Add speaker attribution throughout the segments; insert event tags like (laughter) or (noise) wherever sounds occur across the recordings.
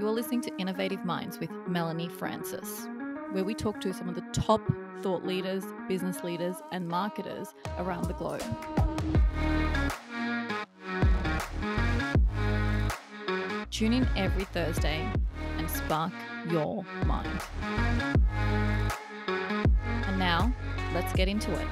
Speaker 1: You're listening to Innovative Minds with Mellonie Francis, where we talk to some of the top thought leaders, business leaders, and marketers around the globe. Tune in every Thursday and spark your mind. And now, let's get into it.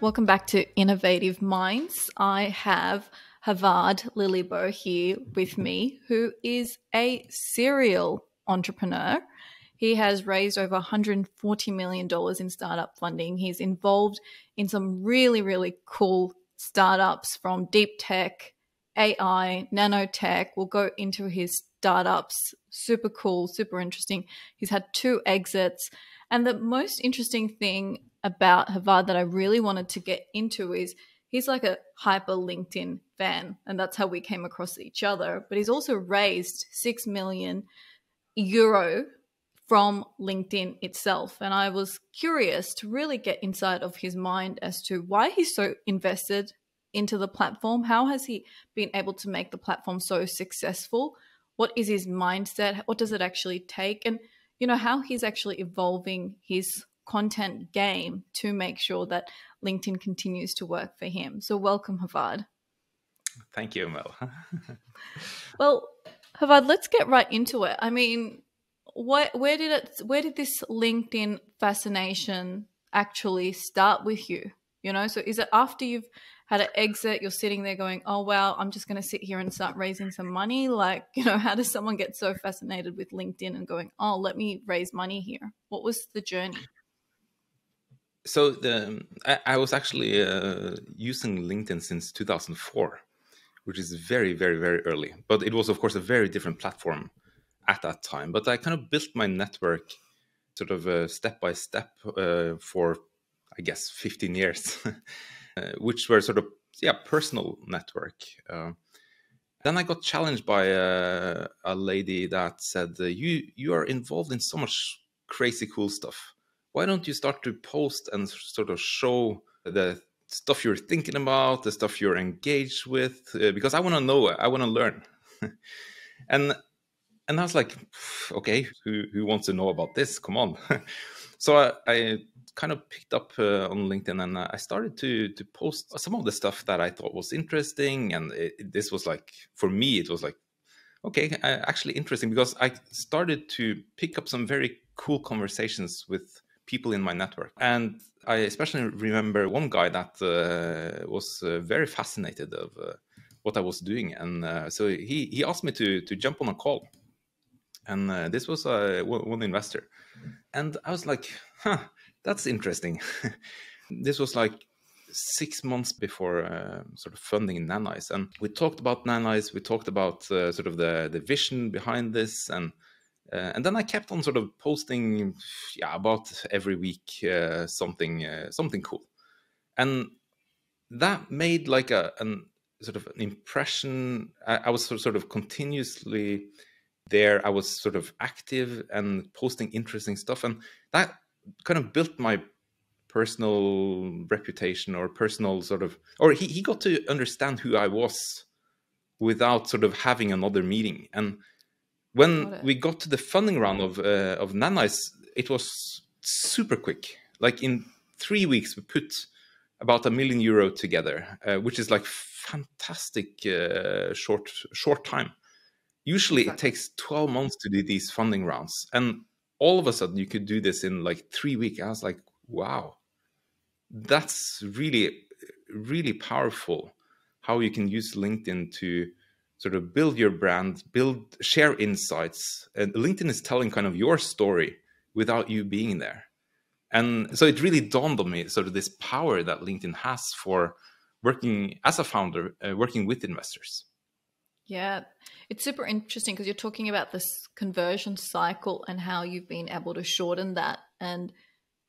Speaker 1: Welcome back to Innovative Minds. I have Håvard Lillebo here with me, who is a serial entrepreneur. He has raised over $140 million in startup funding. He's involved in some really, really cool startups from deep tech, AI, nanotech. We'll go into his startups. Super cool, super interesting. He's had two exits. And the most interesting thing about Håvard that I really wanted to get into is he's like a hyper LinkedIn fan, and that's how we came across each other. But he's also raised six million euro from LinkedIn itself. And I was curious to really get inside of his mind as to why he's so invested into the platform. How has he been able to make the platform so successful? What is his mindset? What does it actually take? And, you know, how he's actually evolving his content game to make sure that LinkedIn continues to work for him. So, welcome, Håvard.
Speaker 2: Thank you, Mel. (laughs)
Speaker 1: well, Håvard, let's get right into it. I mean, what, where did it? Where did this LinkedIn fascination actually start with you? You know, so is it after you've had an exit, you're sitting there going, "Oh wow, I'm just going to sit here and start raising some money"? Like, (laughs) you know, how does someone get so fascinated with LinkedIn and going, "Oh, let me raise money here"? What was the journey?
Speaker 2: So the I, I was actually uh, using LinkedIn since 2004, which is very, very, very early. But it was, of course, a very different platform at that time. But I kind of built my network sort of uh, step by step uh, for, I guess, 15 years, (laughs) uh, which were sort of yeah personal network. Uh, then I got challenged by a, uh, a lady that said, "You you are involved in so much crazy cool stuff." Why don't you start to post and sort of show the stuff you're thinking about, the stuff you're engaged with? Uh, because I want to know, I want to learn. (laughs) and and I was like, okay, who who wants to know about this? Come on. (laughs) so I, I, kind of picked up uh, on LinkedIn and I started to to post some of the stuff that I thought was interesting. And it, this was like, for me, it was like, okay, uh, actually interesting because I started to pick up some very cool conversations with people in my network. And I especially remember one guy that uh, was uh, very fascinated of uh, what I was doing, and uh, so he he asked me to to jump on a call. And uh, this was uh, one investor, and I was like, "Huh, that's interesting." (laughs) this was like six months before uh, sort of funding Nanize. And we talked about Nanize, we talked about uh, sort of the, the vision behind this and uh, and then I kept on sort of posting, yeah, about every week uh, something uh, something cool, and that made like a an sort of an impression. I, I was sort of continuously there. I was sort of active and posting interesting stuff, and that kind of built my personal reputation or personal sort of. Or he he got to understand who I was without sort of having another meeting and when we got to the funding round of uh, of Nanize, it was super quick. Like in three weeks, we put about a million euro together, uh, which is like fantastic uh, short short time. Usually, exactly. it takes twelve months to do these funding rounds, and all of a sudden, you could do this in like three weeks. I was like, wow, that's really really powerful. How you can use LinkedIn to sort of build your brand, build, share insights. And LinkedIn is telling kind of your story without you being there. And so it really dawned on me sort of this power that LinkedIn has for working as a founder, uh, working with investors.
Speaker 1: Yeah, it's super interesting because you're talking about this conversion cycle and how you've been able to shorten that. And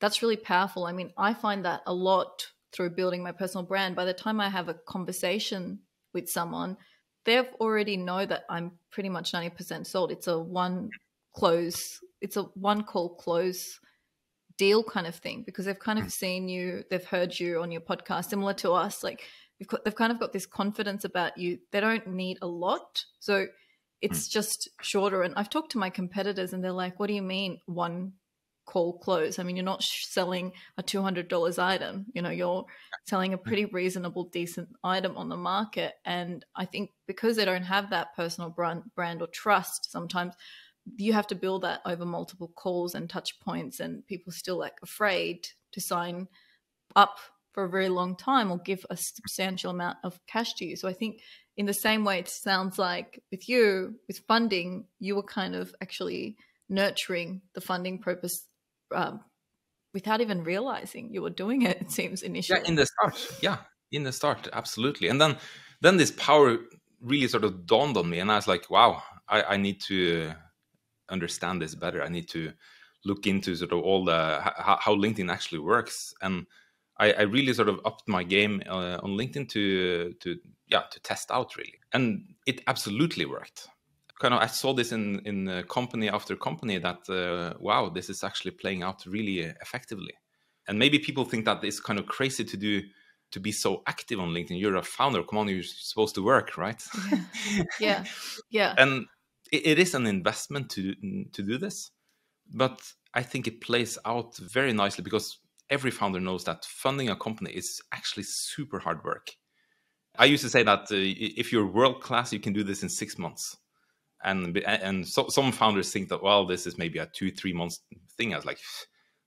Speaker 1: that's really powerful. I mean, I find that a lot through building my personal brand. By the time I have a conversation with someone, they've already know that I'm pretty much 90% sold. It's a one close, it's a one call close deal kind of thing because they've kind of hmm. seen you, they've heard you on your podcast, similar to us. Like we've got, they've kind of got this confidence about you. They don't need a lot. So it's mm. just shorter. And I've talked to my competitors, and they're like, "What do you mean one call close? I mean, you're not selling a two hundred dollars item. You know, you're selling a pretty reasonable, decent item on the market. And I think because they don't have that personal brand, brand or trust, sometimes you have to build that over multiple calls and touch points, and people still like afraid to sign up for a very long time or give a substantial amount of cash to you. So I think in the same way, it sounds like with you, with funding, you were kind of actually nurturing the funding purpose um, without even realizing you were doing it. It seems initially.
Speaker 2: Yeah, in the start, yeah, in the start, absolutely. And then, then this power really sort of dawned on me, and I was like, wow, I, I need to understand this better. I need to look into sort of all the how, how LinkedIn actually works and I, I really sort of upped my game uh, on LinkedIn to to yeah to test out really, and it absolutely worked. Kind of, I saw this in in uh, company after company that uh, wow, this is actually playing out really effectively. And maybe people think that it's kind of crazy to do to be so active on LinkedIn. You're a founder. Come on, you're supposed to work, right?
Speaker 1: Yeah, yeah. yeah. (laughs)
Speaker 2: and it, it is an investment to to do this, but I think it plays out very nicely because every founder knows that funding a company is actually super hard work. I used to say that uh, if you're world class, you can do this in six months. And and so, some founders think that well, this is maybe a two three months thing. I was like,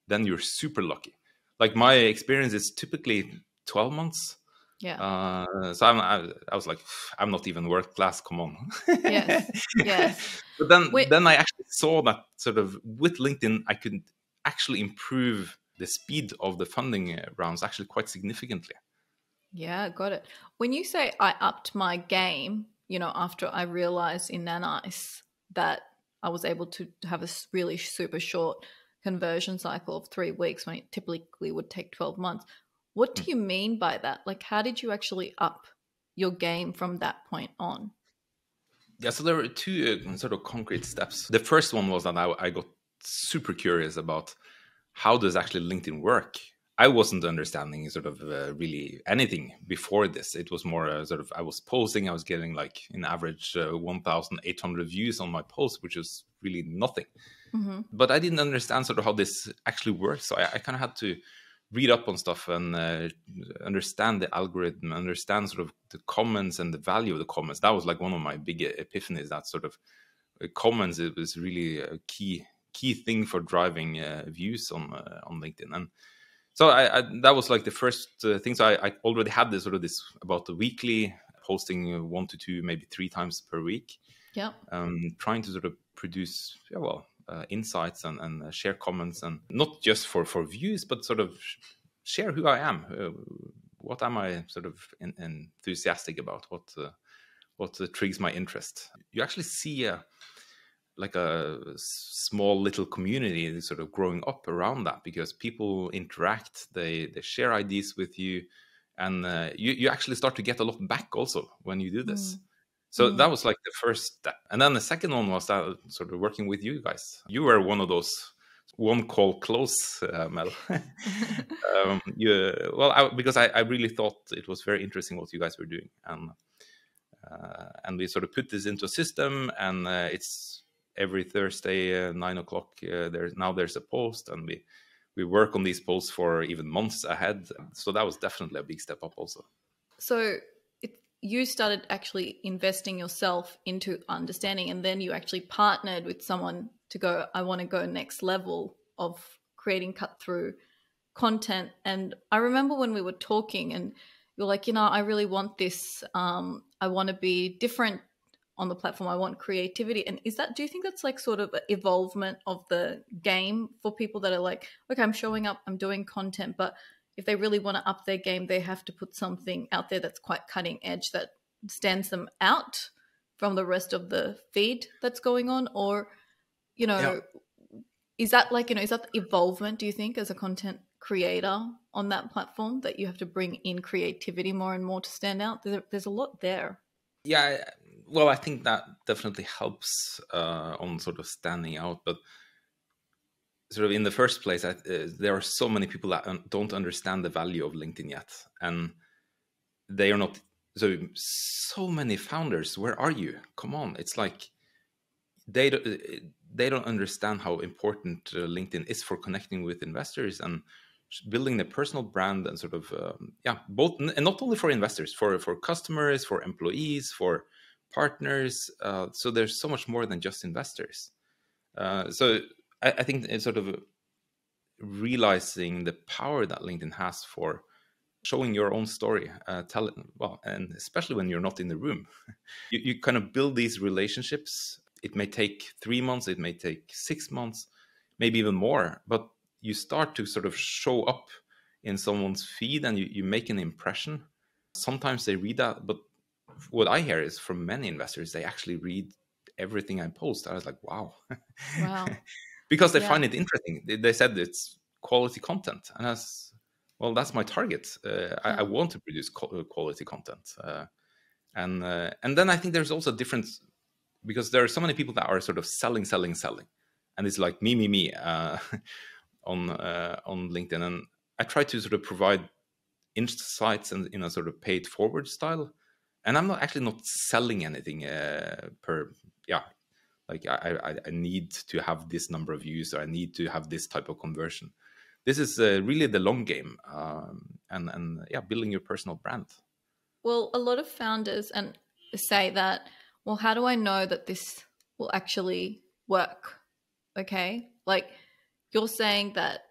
Speaker 2: then you're super lucky. Like my experience is typically twelve months.
Speaker 1: Yeah.
Speaker 2: Uh, so I'm, I, I, was like, I'm not even world class. Come on.
Speaker 1: yes. (laughs) Yes.
Speaker 2: But then, Wait. then I actually saw that sort of with LinkedIn, I could actually improve the speed of the funding uh, rounds actually quite significantly.
Speaker 1: Yeah, got it. When you say I upped my game, you know, after I realized in Nanize that I was able to have a really super short conversion cycle of three weeks when it typically would take 12 months. What do hmm. you mean by that? Like, how did you actually up your game from that point on?
Speaker 2: Yeah, so there were two uh, sort of concrete steps. The first one was that I, I got super curious about how does actually LinkedIn work? I wasn't understanding sort of uh, really anything before this. It was more uh, sort of I was posting, I was getting like an average uh, 1,800 views on my post, which is really nothing. Mm-hmm. But I didn't understand sort of how this actually works. So I, I kind of had to read up on stuff and uh, understand the algorithm, understand sort of the comments and the value of the comments. That was like one of my big epiphanies. That sort of uh, comments it was really a key key thing for driving uh, views on uh, on LinkedIn. And so I, I, that was like the first uh, thing. So I, I, already had this sort of this about the weekly posting one to two, maybe three times per week.
Speaker 1: Yeah.
Speaker 2: Um, trying to sort of produce, yeah, well, uh, insights and, and uh, share comments, and not just for for views, but sort of share who I am. Uh, what am I sort of in, enthusiastic about? What what triggers my interest? You actually see a like a small little community sort of growing up around that because people interact they they share ideas with you and uh, you, you actually start to get a lot back also when you do this mm. so mm. that was like the first step and then the second one was that sort of working with you guys you were one of those one call close uh, mel (laughs) (laughs) um, you, well I, because I, I really thought it was very interesting what you guys were doing and uh, and we sort of put this into a system and uh, it's every Thursday, uh, nine o'clock. Uh, there's now there's a post, and we we work on these posts for even months ahead. So that was definitely a big step up, also.
Speaker 1: So you started actually investing yourself into understanding, and then you actually partnered with someone to go. I want to go next level of creating cut through content. And I remember when we were talking, and you're like, you know, I really want this. Um, I want to be different on the platform. I want creativity. And is that, do you think that's like sort of evolvement of the game for people that are like, okay, I'm showing up, I'm doing content, but if they really want to up their game, they have to put something out there that's quite cutting edge that stands them out from the rest of the feed that's going on? Or, you know, yeah. is that like, you know, is that evolvement, do you think, as a content creator on that platform that you have to bring in creativity more and more to stand out? There's a lot there.
Speaker 2: Yeah, well, I think that definitely helps uh, on sort of standing out. But sort of in the first place, I, uh, there are so many people that don't understand the value of LinkedIn yet, and they are not. So so many founders. Where are you? Come on! It's like they they don't understand how important uh, LinkedIn is for connecting with investors and building a personal brand and sort of um, yeah both and not only for investors for for customers for employees for partners uh, so there's so much more than just investors. Uh, so I, I, think it's sort of realizing the power that linkedin has for showing your own story uh, tell it well and especially when you're not in the room. (laughs) You, you kind of build these relationships. It may take three months it may take six months maybe even more but you start to sort of show up in someone's feed and you, you make an impression. Sometimes they read that, but what I hear is from many investors, they actually read everything I post. I was like, wow. Wow. (laughs) because they yeah. find it interesting. They, they, said it's quality content. And that's, well, that's my target. Uh, yeah. I, I, want to produce uh, quality content. Uh, and, uh, and then I think there's also a difference because there are so many people that are sort of selling, selling, selling. And it's like me, me, me. Uh, (laughs) on uh, on LinkedIn, and I try to sort of provide insights and in a sort of paid forward style. And I'm not actually not selling anything uh, per yeah, like I, I, I need to have this number of views or I need to have this type of conversion. This is uh, really the long game, um, and and yeah, building your personal brand.
Speaker 1: Well, a lot of founders and say that. Well, how do I know that this will actually work? Okay, like you're saying that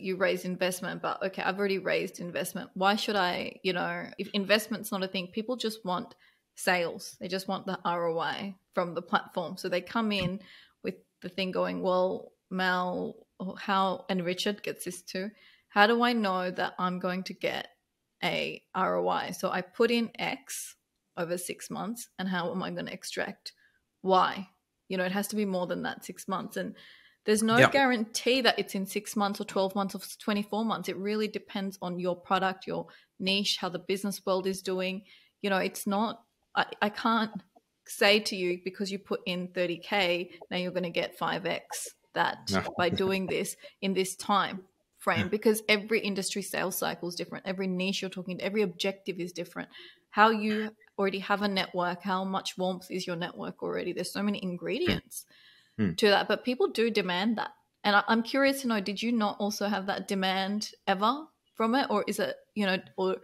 Speaker 1: you raise investment, but okay, I've already raised investment. Why should I, you know, if investment's not a thing, people just want sales. They just want the ROI from the platform. So they come in with the thing going, well, Mal, how, and Richard gets this too. How do I know that I'm going to get a ROI? So I put in X over six months, and how am I going to extract Y? You know, it has to be more than that six months. And there's no yep. guarantee that it's in six months or 12 months or 24 months. It really depends on your product, your niche, how the business world is doing. You know, it's not, I, I can't say to you because you put in 30K, now you're going to get 5X that no. by doing this in this time frame because every industry sales cycle is different. Every niche you're talking to, every objective is different. How you already have a network, how much warmth is your network already? There's so many ingredients. Mm mm. to that. But people do demand that. And I, I'm curious to know, did you not also have that demand ever from it? Or is it, you know, or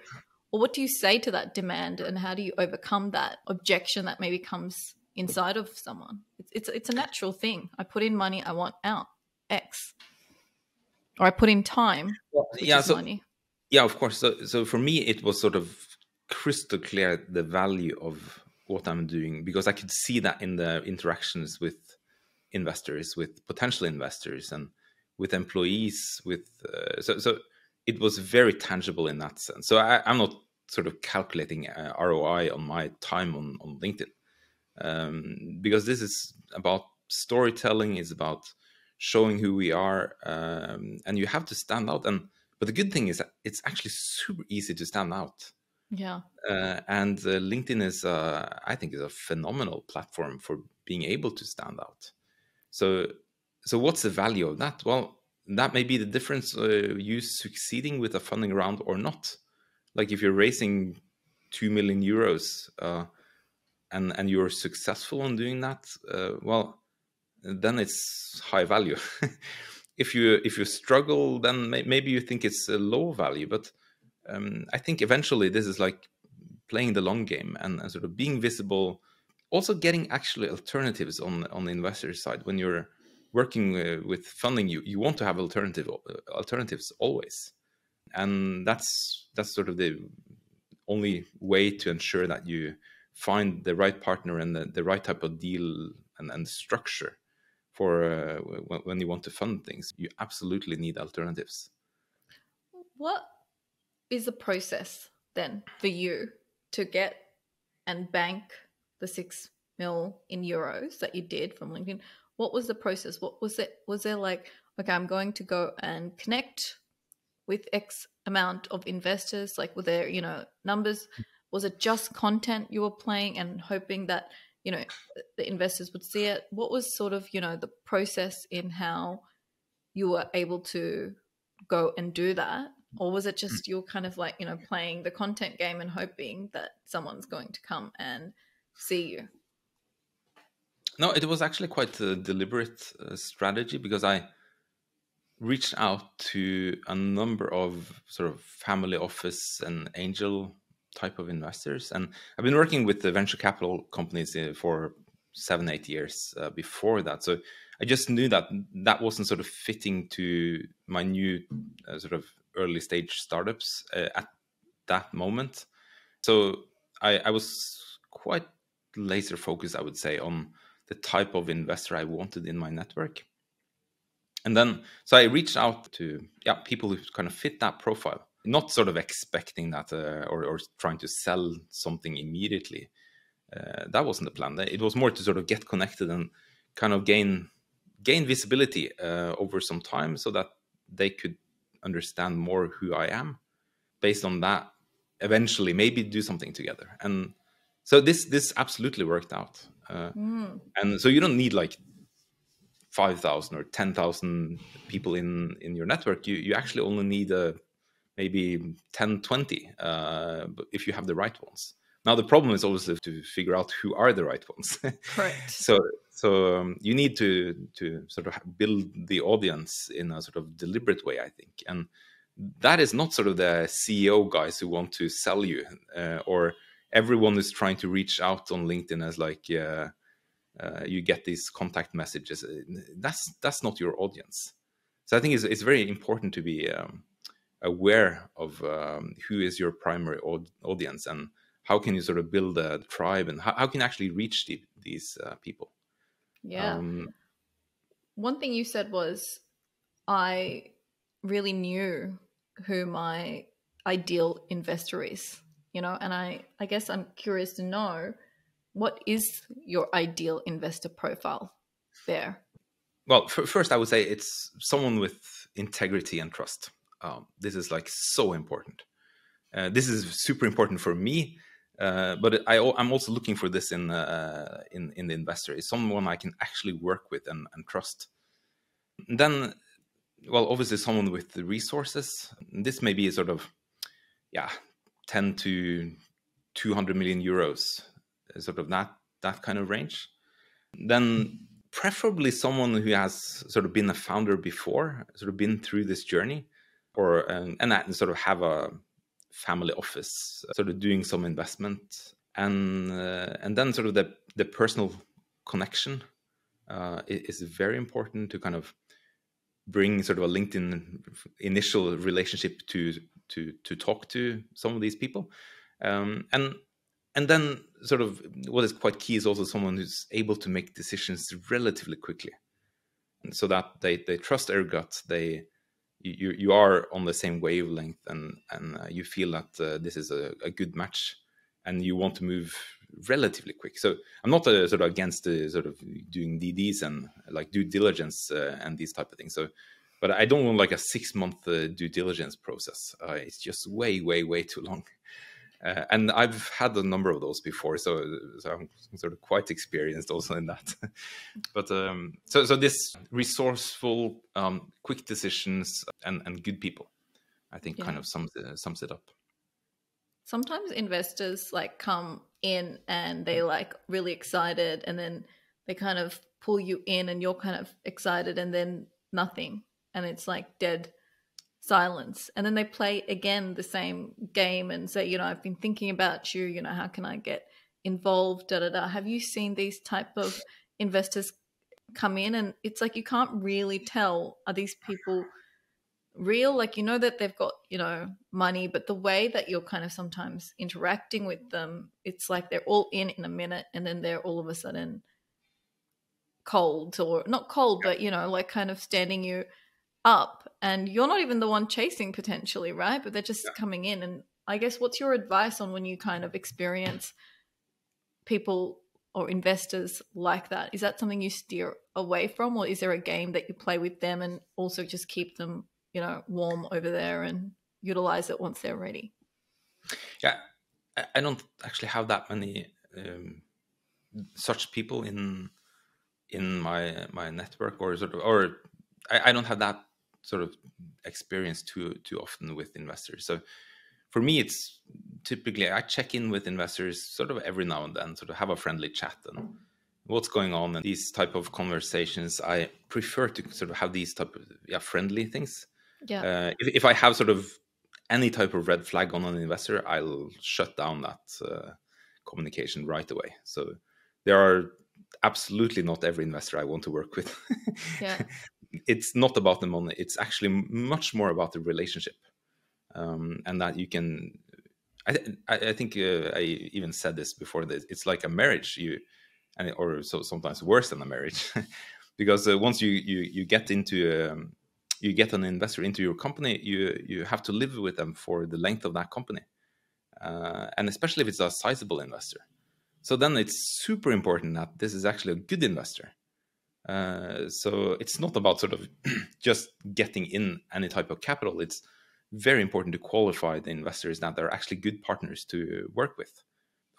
Speaker 1: or what do you say to that demand and how do you overcome that objection that maybe comes inside of someone it's, it's it's a natural thing i put in money i want out x or i put in time well,
Speaker 2: yeah so money. yeah of course so so for me it was sort of crystal clear the value of what i'm doing because i could see that in the interactions with investors, with potential investors, and with employees. With uh, so so it was very tangible in that sense. So I, am not sort of calculating uh, ROI on my time on on LinkedIn um, because this is about storytelling. Is about showing who we are, um, and you have to stand out. And but the good thing is that it's actually super easy to stand out.
Speaker 1: Yeah.
Speaker 2: Uh, and uh, LinkedIn is, uh, I think, is a phenomenal platform for being able to stand out. So, so what's the value of that? Well, that may be the difference uh, you succeeding with a funding round or not. Like if you're raising two million euros uh, and and you're successful in doing that, uh, well, then it's high value. (laughs) if you if you struggle, then may, maybe you think it's a low value. But um, I think eventually this is like playing the long game and, and sort of being visible also getting actually alternatives on on the investor side when you're working uh, with funding you you want to have alternative uh, alternatives always. And that's that's sort of the only way to ensure that you find the right partner and the, the right type of deal and, and structure for uh, when, when you want to fund things. You absolutely need alternatives.
Speaker 1: What is the process then for you to get and bank the six mil in euros that you did from LinkedIn, what was the process? What was it? Was there like, okay, I'm going to go and connect with X amount of investors? Like, were there, you know, numbers? Was it just content you were playing and hoping that, you know, the investors would see it? What was sort of, you know, the process in how you were able to go and do that? Or was it just you're kind of like, you know, playing the content game and hoping that someone's going to come and see you?
Speaker 2: No, it was actually quite a deliberate uh, strategy because I reached out to a number of sort of family office and angel type of investors, and I've been working with the venture capital companies uh, for seven, eight years uh, before that. So I just knew that that wasn't sort of fitting to my new uh, sort of early stage startups uh, at that moment. So I, I was quite laser focused, I would say, on the type of investor I wanted in my network. And then, so I reached out to yeah people who kind of fit that profile, not sort of expecting that uh, or, or trying to sell something immediately. Uh, that wasn't the plan. It was more to sort of get connected and kind of gain gain visibility uh, over some time, so that they could understand more who I am. Based on that, eventually maybe do something together. And so this this absolutely worked out. Uh, mm. And so you don't need like five thousand or ten thousand people in in your network. You you actually only need a uh, maybe 10, 20 uh, if you have the right ones. Now the problem is obviously to figure out who are the right ones. (laughs)
Speaker 1: Correct.
Speaker 2: so so um, you need to to sort of build the audience in a sort of deliberate way, I think, and that is not sort of the CEO guys who want to sell you uh, or everyone is trying to reach out on LinkedIn as like uh, uh, you get these contact messages. That's that's not your audience. So I think it's, it's very important to be um, aware of um, who is your primary audience and how can you sort of build a tribe and how, how can you actually reach the, these uh, people.
Speaker 1: Yeah. Um, One thing you said was, I really knew who my ideal investor is you know and i i guess i'm curious to know what is your ideal investor profile there
Speaker 2: well first i would say it's someone with integrity and trust um, this is like so important uh, this is super important for me uh, but I, am also looking for this in, uh, in in the investor. Is someone I can actually work with and, and trust. And then, well, obviously, someone with the resources. This may be a sort of, yeah, 10 to 200 million euros, uh, sort of that that kind of range. Then preferably someone who has sort of been a founder before, sort of been through this journey, or and that sort of have a family office, sort of doing some investment, and uh, and then sort of the the personal connection uh, is very important to kind of bring sort of a LinkedIn initial relationship to to to talk to some of these people, um, and and then sort of what is quite key is also someone who's able to make decisions relatively quickly, and so that they they trust their gut, they you you are on the same wavelength, and and uh, you feel that uh, this is a, a good match, and you want to move relatively quick. So I'm not uh, sort of against the sort of doing DDs and like due diligence uh, and these type of things. So but I don't want like a six month uh, due diligence process. Uh, it's just way, way, way too long. Uh, and I've had a number of those before, so, so I'm sort of quite experienced also in that. (laughs) but um, so, so this resourceful, um, quick decisions, and, and good people, I think, yeah. kind of sums it, sums it up.
Speaker 1: Sometimes investors like come in and they like really excited, and then they kind of pull you in, and you're kind of excited, and then nothing and it's like dead silence. And then they play again the same game and say you know i've been thinking about you you know how can i get involved da da da. Have you seen these type of investors come in? And it's like you can't really tell are these people real? Like you know that they've got you know money but the way that you're kind of sometimes interacting with them it's like they're all in in a minute and then they're all of a sudden cold or not cold but you know like kind of standing you up and you're not even the one chasing potentially, right? But they're just yeah. coming in. And I guess what's your advice on when you kind of experience people or investors like that? Is that something you steer away from, or is there a game that you play with them and also just keep them, you know, warm over there and utilize it once they're ready?
Speaker 2: Yeah, I don't actually have that many um, such people in in my my network or sort of or I, I don't have that sort of experience too too often with investors. So for me, it's typically I check in with investors sort of every now and then, sort of have a friendly chat and what's going on and these type of conversations i prefer to sort of have these type of yeah friendly things
Speaker 1: Yeah.
Speaker 2: uh, if, if i have sort of any type of red flag on an investor i'll shut down that uh, communication right away so there are absolutely not every investor i want to work with
Speaker 1: Yeah. (laughs)
Speaker 2: it's not about the money it's actually much more about the relationship um, and that you can i, th- I, think uh, i even said this before this it's like a marriage you and or so sometimes worse than a marriage (laughs) because uh, once you you you get into um, you get an investor into your company you you have to live with them for the length of that company uh, and especially if it's a sizable investor. So then it's super important that this is actually a good investor uh, so it's not about sort of (clears throat) just getting in any type of capital it's very important to qualify the investors that they're actually good partners to work with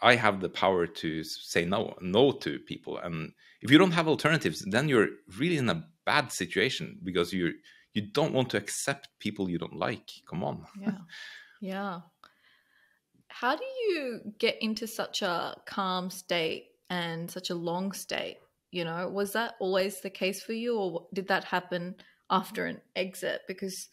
Speaker 2: I have the power to say no, no to people. And if you don't have alternatives, then you're really in a bad situation because you you don't want to accept people you don't like. Come on.
Speaker 1: Yeah. Yeah. How do you get into such a calm state and such a long state? You know, was that always the case for you, or did that happen after an exit? Because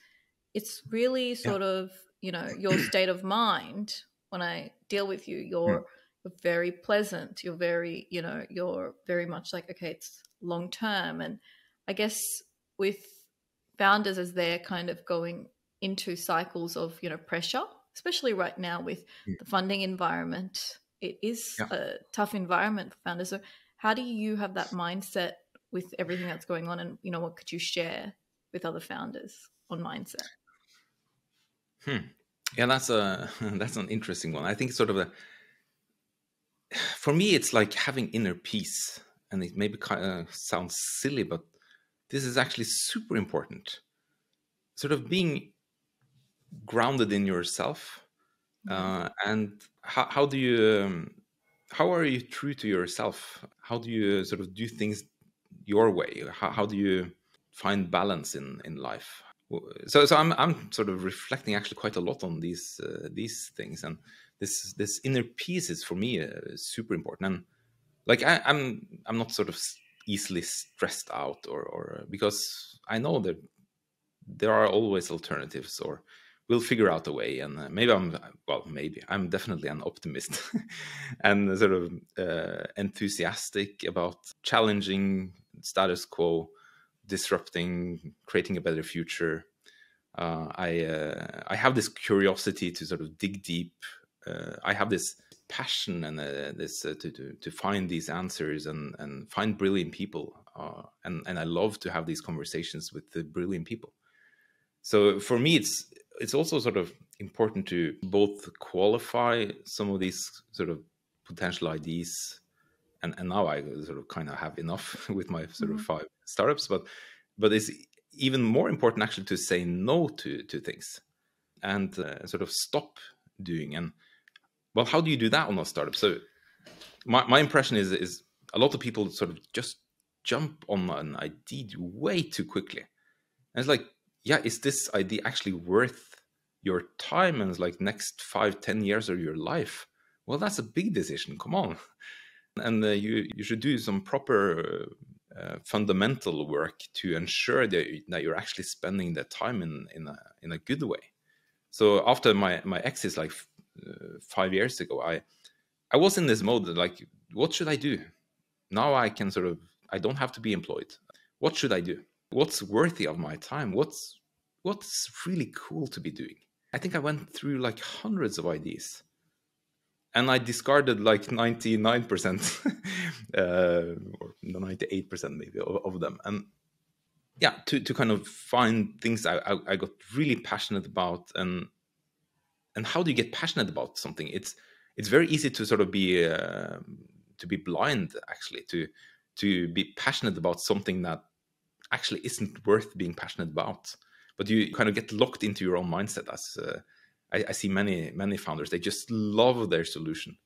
Speaker 1: it's really sort of, you know, your (clears throat) state of mind when I deal with you. You're, you're very pleasant. You're very, you know, you're very much like, okay, it's long term. And I guess with founders as they're kind of going into cycles of you know pressure especially right now with
Speaker 2: Yeah.
Speaker 1: the funding environment it is
Speaker 2: Yeah.
Speaker 1: a tough environment for founders so how do you have that mindset with everything that's going on and you know what could you share with other founders on mindset
Speaker 2: Hmm. Yeah, that's a (laughs) that's an interesting one. I think sort of a for me, it's like having inner peace, and it maybe kind of sounds silly, but this is actually super important. Sort of being grounded in yourself, uh, and how how do you um, how are you true to yourself? How do you sort of do things your way? How how do you find balance in in life? so so I'm I'm sort of reflecting actually quite a lot on these uh, these things and this this inner peace is for me uh, super important and like I, I'm I'm not sort of easily stressed out or or because I know that there are always alternatives or we'll figure out a way and uh, maybe I'm well maybe I'm definitely an optimist (laughs) and sort of uh, enthusiastic about challenging status quo disrupting, creating a better future. Uh, I uh, I have this curiosity to sort of dig deep. Uh, I have this passion and uh, this uh, to, to to find these answers and and find brilliant people. And and I love to have these conversations with the brilliant people. So for me, it's it's also sort of important to both qualify some of these sort of potential ideas and, and now I sort of kind of have enough (laughs) with my sort of five startups, but but it's even more important actually to say no to to things and uh, sort of stop doing. And well, how do you do that on a startup? So my my impression is is a lot of people sort of just jump on an idea way too quickly, and it's like, yeah, is this idea actually worth your time and like next five ten years of your life? Well, that's a big decision. Come on and uh, you you should do some proper uh, fundamental work to ensure that, that you're actually spending the time in in a in a good way. So after my my exit like uh, five years ago, I I was in this mode that, like, what should I do? Now I can sort of I don't have to be employed. What should I do? What's worthy of my time? What's what's really cool to be doing? I think I went through like hundreds of ideas and I discarded like 99% (laughs) uh, or 98% maybe of, of them. And yeah, to, to kind of find things I, I, I got really passionate about and and how do you get passionate about something? It's it's very easy to sort of be uh, to be blind actually to to be passionate about something that actually isn't worth being passionate about. But you kind of get locked into your own mindset as uh, I, I see many many founders they just love their solution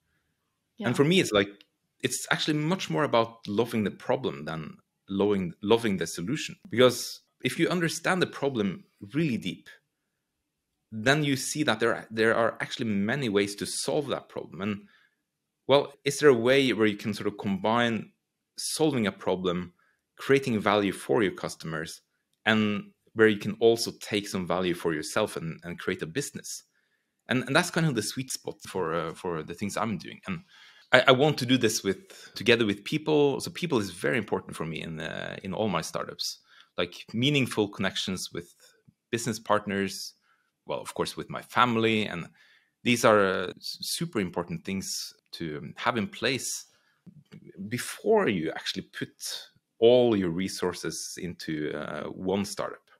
Speaker 1: Yeah.
Speaker 2: and for me it's like it's actually much more about loving the problem than loving loving the solution because if you understand the problem really deep then you see that there are, there are actually many ways to solve that problem and well is there a way where you can sort of combine solving a problem, creating value for your customers, and where you can also take some value for yourself and, and create a business. And, and that's kind of the sweet spot for uh, for the things I'm doing. And I, I, want to do this with together with people. So people is very important for me in uh, in all my startups. Like meaningful connections with business partners. Well, of course, with my family, and these are uh, super important things to have in place before you actually put all your resources into uh, one startup.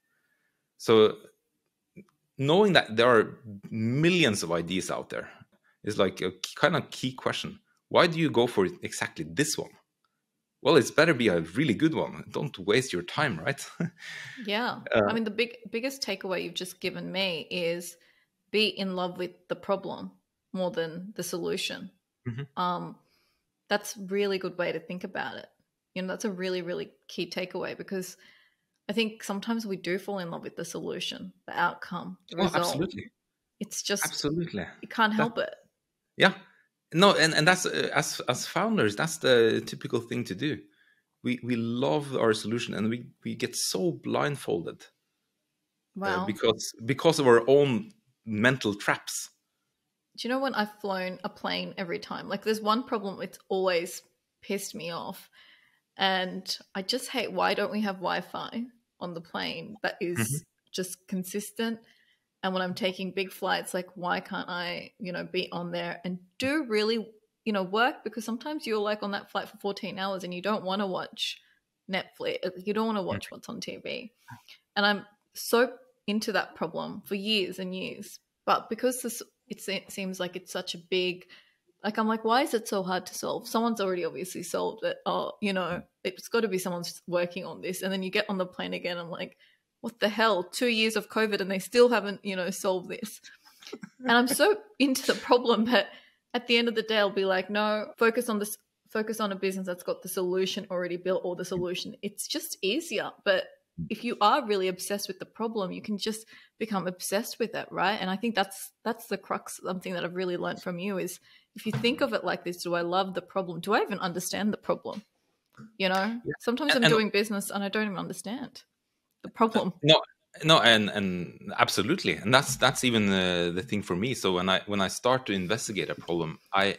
Speaker 2: So knowing that there are millions of ideas out there is like a kind of key question. Why do you go for exactly this one? Well, it's better be a really good one. Don't waste your time, right? (laughs)
Speaker 1: yeah. Uh, I mean, the big biggest takeaway you've just given me is be in love with the problem more than the solution. Mm-hmm. Um, that's really good way to think about it. You know, that's a really, really key takeaway because I think sometimes we do fall in love with the solution, the outcome, the
Speaker 2: oh, result. Absolutely.
Speaker 1: It's just
Speaker 2: absolutely
Speaker 1: you can't help that, it.
Speaker 2: Yeah, no, and and that's uh, as as founders, that's the typical thing to do. We we love our solution, and we we get so blindfolded. Uh, wow. Uh, because because of our own mental traps.
Speaker 1: Do you know when I've flown a plane every time? Like, there's one problem it's always pissed me off, and I just hate why don't we have Wi-Fi on the plane that is mm-hmm. just consistent? And when i'm taking big flights like why can't i you know be on there and do really you know work? Because sometimes you're like on that flight for 14 hours and you don't want to watch netflix uh, you don't want to watch what's on tv and i'm so into that problem for years and years. But because this it seems like it's such a big like i'm like why is it so hard to solve? Someone's already obviously solved it. Oh you know it's got to be someone's working on this. And then you get on the plane again i'm like what the hell? Two years of covid and they still haven't you know solved this. And i'm so (laughs) into the problem that at the end of the day i'll be like no focus on this focus on a business that's got the solution already built or the solution. It's just easier. But if you are really obsessed with the problem you can just become obsessed with it right? And i think that's that's the crux something that i've really learned from you is if you think of it like this do i love the problem? Do i even understand the problem? You know? Yeah. sometimes i'm and, doing business and i don't even understand the problem.
Speaker 2: No no and and absolutely. And that's that's even the, the thing for me. So when i when i start to investigate a problem i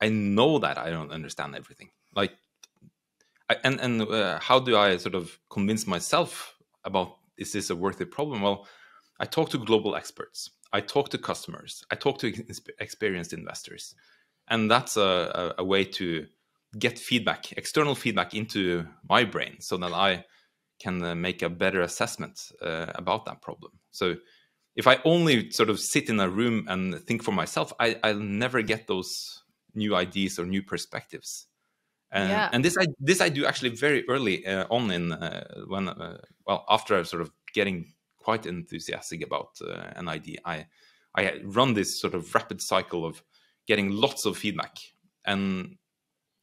Speaker 2: i know that i don't understand everything. Like I, and and uh, how do i sort of convince myself about is this a worthy problem? Well i talk to global experts. I talk to customers. I talk to experienced investors and that's a, a, a way to get feedback external feedback into my brain so that i can uh, make a better assessment uh, about that problem. So if I only sort of sit in a room and think for myself, I, I'll never get those new ideas or new perspectives. And, yeah. and this I this I do actually very early uh, on in uh, when uh, well after sort of getting quite enthusiastic about uh, an idea, I I run this sort of rapid cycle of getting lots of feedback and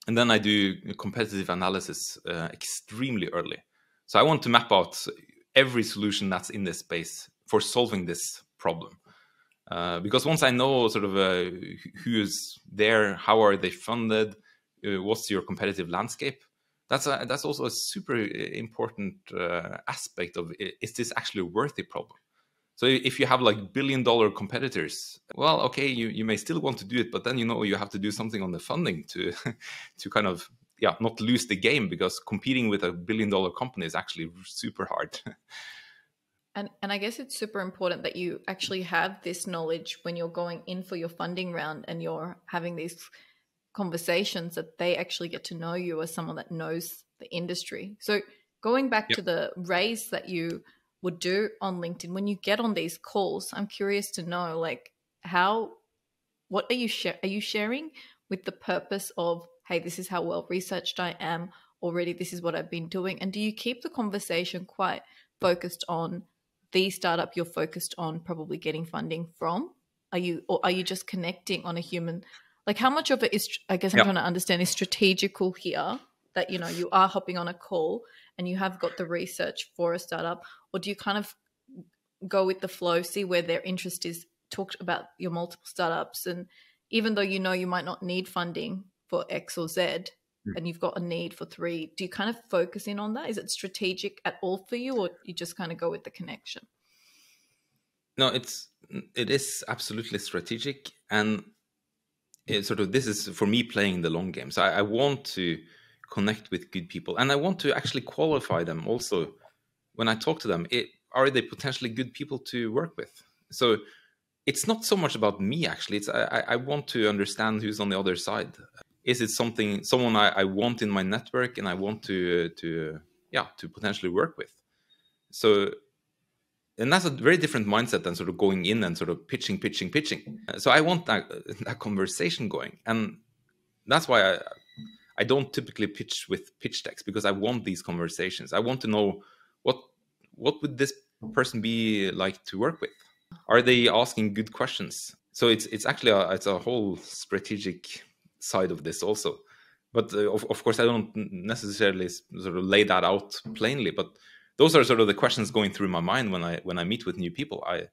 Speaker 2: and then I do competitive analysis extremely early. So I want to map out every solution that's in this space for solving this problem. Uh, because once I know sort of uh, who is there, how are they funded, uh, what's your competitive landscape, that's a, that's also a super uh, important uh, aspect of is this actually a worthy problem? So if you have like billion dollar competitors, well, okay, you, you may still want to do it, but then you know you have to do something on the funding to (laughs) to kind of yeah not lose the game because competing with a billion dollar company is actually super hard (laughs)
Speaker 1: and and i guess it's super important that you actually have this knowledge when you're going in for your funding round and you're having these conversations that they actually get to know you as someone that knows the industry so going back yep. to the raise that you would do on linkedin when you get on these calls i'm curious to know like how what are you sh- are you sharing with the purpose of hey, this is how well researched I am already. This is what I've been doing. And do you keep the conversation quite focused on the startup you're focused on probably getting funding from? Are you, or are you just connecting on a human? Like, how much of it is, I guess I'm trying to understand, is strategical here that, you know, you are hopping on a call and you have got the research for a startup? Or do you kind of go with the flow, see where their interest is, talk about your multiple startups and even though you know you might not need funding for X or Z, mm. and you've got a need for three, do you kind of focus in on that? Is it strategic at all for you, or you just kind of go with the connection?
Speaker 2: No, it's it is absolutely strategic, and it sort of this is for me playing the long game. So I, I want to connect with good people, and I want to actually qualify them also when I talk to them. It, are they potentially good people to work with? So it's not so much about me actually. It's I, I want to understand who's on the other side. Is it something someone I, I want in my network and I want to to yeah to potentially work with? So and that's a very different mindset than sort of going in and sort of pitching, pitching, pitching. So I want that that conversation going, and that's why I I don't typically pitch with pitch decks because I want these conversations. I want to know what what would this person be like to work with are they asking good questions? So it's it's actually a, it's a whole strategic side of this also. But uh, of, of course, I don't necessarily sort of lay that out plainly. But those are sort of the questions going through my mind when I when I meet with new people. I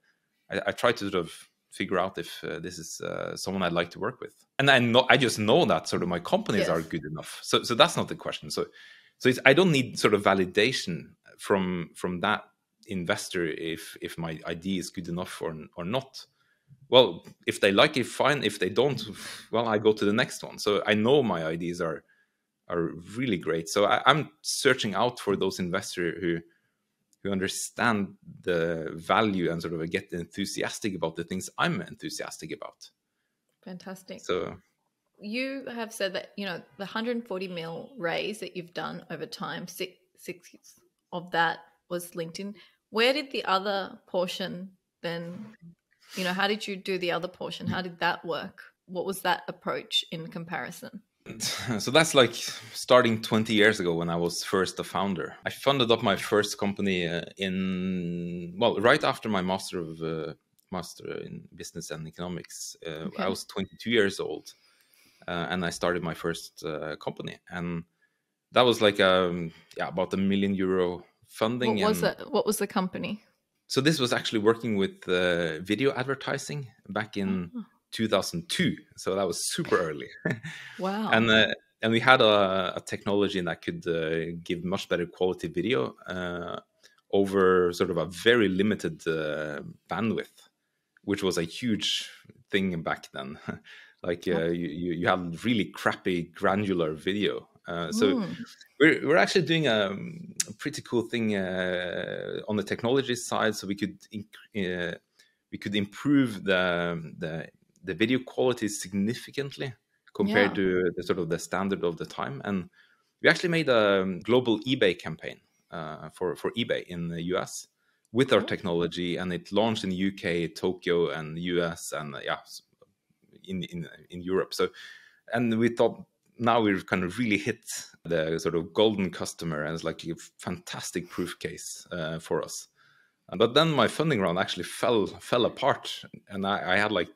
Speaker 2: I, I try to sort of figure out if uh, this is uh, someone I'd like to work with, and I know I just know that sort of my companies yes. are good enough. So so that's not the question. So so I don't need sort of validation from from that investor if if my idea is good enough or or not. Well, if they like it, fine. If they don't, well, I go to the next one. So I know my ideas are are really great. So I, am searching out for those investors who who understand the value and sort of get enthusiastic about the things I'm enthusiastic about.
Speaker 1: Fantastic.
Speaker 2: So
Speaker 1: you have said that you know the 140 mil raise that you've done over time, six six of that was LinkedIn. Where did the other portion then, you know, how did you do the other portion? How did that work? What was that approach in comparison? (laughs)
Speaker 2: So that's like starting 20 years ago when I was first a founder. I funded up my first company uh, in, well, right after my master of uh, master in business and economics. Uh, okay. I was 22 years old uh, and I started my first uh, company. And that was like um, yeah, about a million euro funding.
Speaker 1: What was and, it? What was the company?
Speaker 2: So this was actually working with uh, video advertising back in oh. 2002. So that was super early. (laughs)
Speaker 1: wow.
Speaker 2: and uh, and we had a, a technology that could uh, give much better quality video uh, over sort of a very limited uh, bandwidth, which was a huge thing back then. (laughs) like uh, you, you had really crappy granular video uh, so mm. we're, we're actually doing a, a pretty cool thing uh, on the technology side. So we could uh, we could improve the, the the video quality significantly compared yeah. to the sort of the standard of the time. And we actually made a global eBay campaign uh, for for eBay in the US with our technology, and it launched in the UK, Tokyo, and the US, and uh, yeah, in in in Europe. So, and we thought now we've kind of really hit the sort of golden customer and it's like a fantastic proof case uh, for us. But then my funding round actually fell fell apart, and I, I, had like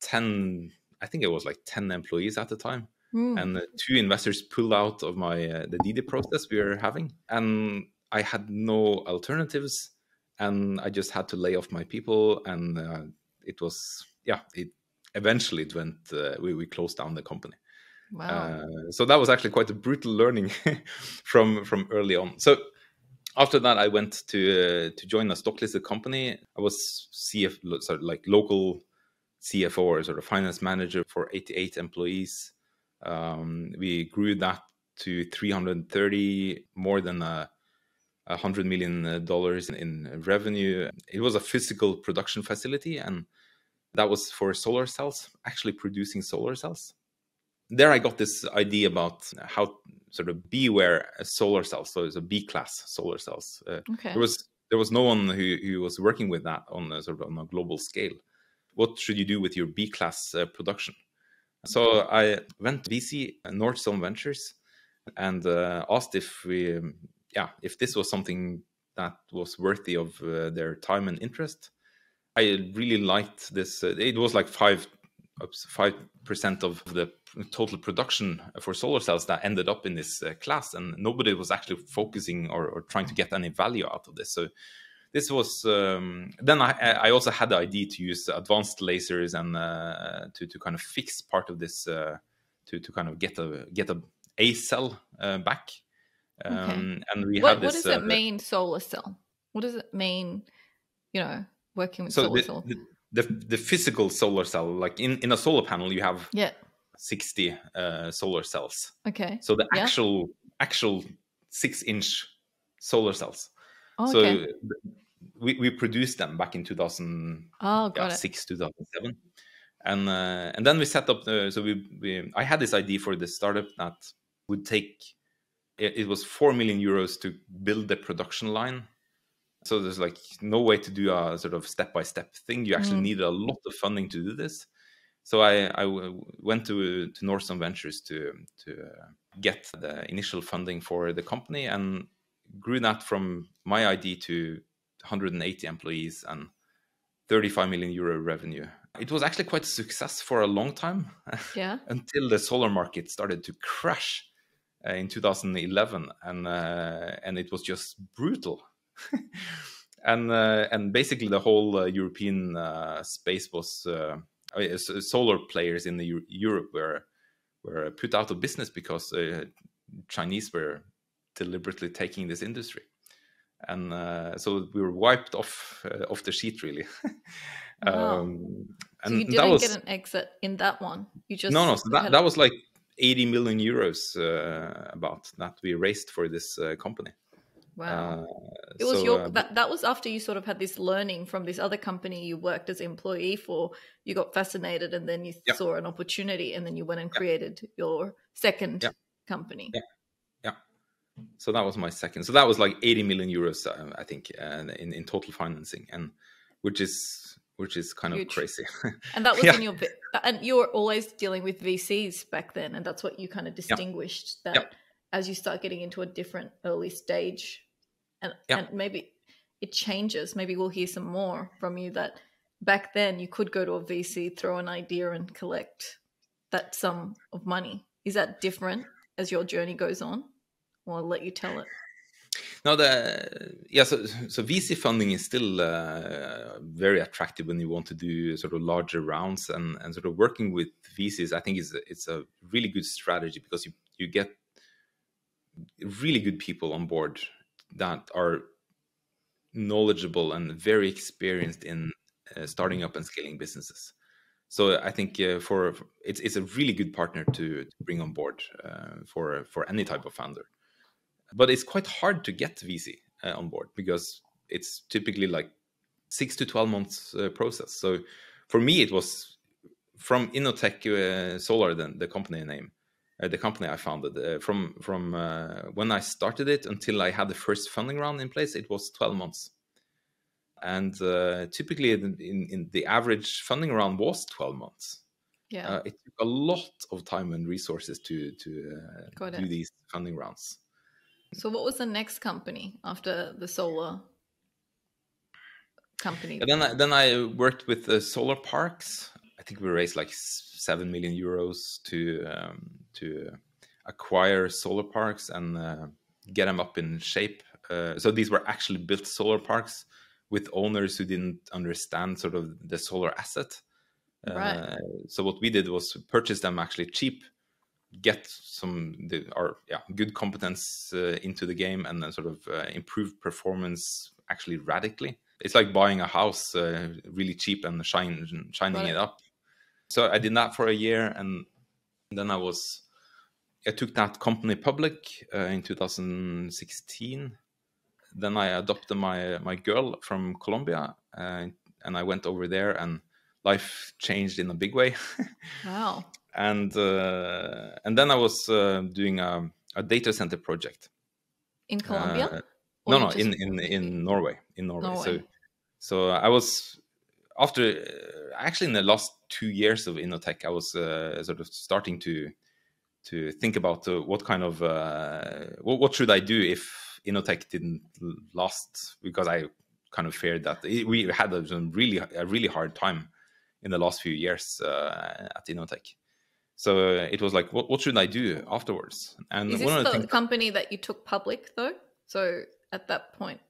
Speaker 2: ten, I think it was like ten employees at the time, mm. and two investors pulled out of my uh, the DD process we were having, and I had no alternatives, and I just had to lay off my people, and uh, it was yeah, it eventually it went uh, we we closed down the company.
Speaker 1: Wow.
Speaker 2: Uh, so that was actually quite a brutal learning (laughs) from from early on. So after that, I went to uh, to join a stock listed company. I was CF, sort of like local CFO or sort of finance manager for 88 employees. Um, we grew that to 330, more than a, hundred million dollars in, in revenue. It was a physical production facility, and that was for solar cells, actually producing solar cells there I got this idea about how sort of beware solar cells. So it's a B class solar cells. Uh, okay. There was there was no one who, who was working with that on a sort of on a global scale. What should you do with your B class uh, production? So I went to VC uh, Northzone Ventures and uh, asked if we, um, yeah, if this was something that was worthy of uh, their time and interest. I really liked this. Uh, it was like five five percent of the total production for solar cells that ended up in this uh, class, and nobody was actually focusing or, or, trying to get any value out of this. So this was um, then I, I, also had the idea to use advanced lasers and uh, to to kind of fix part of this uh, to to kind of get a get a a cell uh, back. Um,
Speaker 1: Okay.
Speaker 2: And we
Speaker 1: What,
Speaker 2: had
Speaker 1: what
Speaker 2: this.
Speaker 1: does
Speaker 2: uh,
Speaker 1: it mean, solar cell? What does it mean, you know, working with
Speaker 2: so
Speaker 1: solar
Speaker 2: the,
Speaker 1: cell?
Speaker 2: the, the the physical solar cell, like in, in a solar panel, you have
Speaker 1: Yeah.
Speaker 2: 60 uh, solar cells.
Speaker 1: Okay.
Speaker 2: So the
Speaker 1: Yeah.
Speaker 2: actual actual six inch solar cells.
Speaker 1: Oh,
Speaker 2: So
Speaker 1: okay.
Speaker 2: we, we produced them back in 2006,
Speaker 1: oh, got it.
Speaker 2: 2007. And uh, and then we set up the so we, we I had this idea for the startup that would take it, it was 4 million euros to build the production line. So there's like no way to do a sort of step by step thing. You actually
Speaker 1: Mm.
Speaker 2: needed a lot of funding to do this. So I, I w- went to to Northzone Ventures to to uh, get the initial funding for the company and grew that from my ID to 180 employees and 35 million euro revenue. It was actually quite a success for a long time (laughs)
Speaker 1: Yeah.
Speaker 2: until the solar market started to crash uh, in 2011 and uh, and it was just brutal. (laughs) and uh, and basically the whole uh, European uh, space was uh, uh, s- solar players in the Eu- Europe were were put out of business because uh, Chinese were deliberately taking this industry, and uh, so we were wiped off uh, off the sheet really. (laughs)
Speaker 1: Wow.
Speaker 2: um,
Speaker 1: So you didn't
Speaker 2: was
Speaker 1: get an exit in that one. You just
Speaker 2: no, no. So that, that was like 80 million euros uh, about that we raised for this uh, company.
Speaker 1: wow.
Speaker 2: Uh,
Speaker 1: It was
Speaker 2: so,
Speaker 1: your
Speaker 2: uh,
Speaker 1: that, that was after you sort of had this learning from this other company you worked as employee for. You got fascinated, and then you
Speaker 2: Yeah.
Speaker 1: saw an opportunity, and then you went and created your second
Speaker 2: Yeah.
Speaker 1: company.
Speaker 2: Yeah. so that was my second. So that was like 80 million euros, uh, I think, uh, in in total financing, and which is which is kind
Speaker 1: Huge.
Speaker 2: of crazy. (laughs)
Speaker 1: And that was
Speaker 2: Yeah.
Speaker 1: in your and you were always dealing with VCs back then, and that's what you kind of distinguished that
Speaker 2: Yep.
Speaker 1: as you start getting into a different early stage, and
Speaker 2: Yeah.
Speaker 1: and maybe it changes. Maybe we'll hear some more from you that back then you could go to a VC, throw an idea, and collect that sum of money. Is that different as your journey goes on? Well, let you tell it.
Speaker 2: No, the yeah. So so VC funding is still uh, very attractive when you want to do sort of larger rounds and and sort of working with VCs. I think is it's a really good strategy because you you get really good people on board that are knowledgeable and very experienced in uh, starting up and scaling businesses. So I think uh, for it's it's a really good partner to, to bring on board uh, for for any type of founder but it's quite hard to get VC uh, on board because it's typically like six to 12 months uh, process. So for me, it was from Innotech uh, Solar, the, the company name, uh, the company I founded, uh, from from uh, when I started it until I had the first funding round in place, it was 12 months. And uh, typically, in, in, in the average funding round was 12 months.
Speaker 1: Yeah,
Speaker 2: Uh, it took a lot of time and resources to to uh, do these funding rounds.
Speaker 1: So, what was the next company after the solar company?
Speaker 2: And then I, then I worked with the solar parks. I think we raised like seven million euros to um, to acquire solar parks and uh, get them up in shape. Uh, so these were actually built solar parks with owners who didn't understand sort of the solar asset.
Speaker 1: Right.
Speaker 2: Uh, so what we did was purchase them actually cheap, get some the, our yeah good competence uh, into the game, and then sort of uh, improve performance actually radically. It's like buying a house uh, really cheap and shine, shining
Speaker 1: Right.
Speaker 2: it up. So I did that for a year, and then I was I took that company public uh, in 2016. Then I adopted my my girl from Colombia, uh, and I went over there, and life changed in a big way. (laughs)
Speaker 1: Wow.
Speaker 2: And uh, and then I was uh, doing a, a data center project.
Speaker 1: In Colombia?
Speaker 2: Uh, no, no,
Speaker 1: just-
Speaker 2: in, in in Norway, in Norway. So
Speaker 1: Norway.
Speaker 2: so I was after uh, actually in the last two years of Innotech, I was uh, sort of starting to to think about uh, what kind of uh, what, what should I do if Innotech didn't last because I kind of feared that it, we had a really a really hard time in the last few years uh, at Innotech. So uh, it was like, what, what should I do afterwards? And
Speaker 1: Is
Speaker 2: one
Speaker 1: this
Speaker 2: of the
Speaker 1: the
Speaker 2: things
Speaker 1: company that you took public though? So at that point,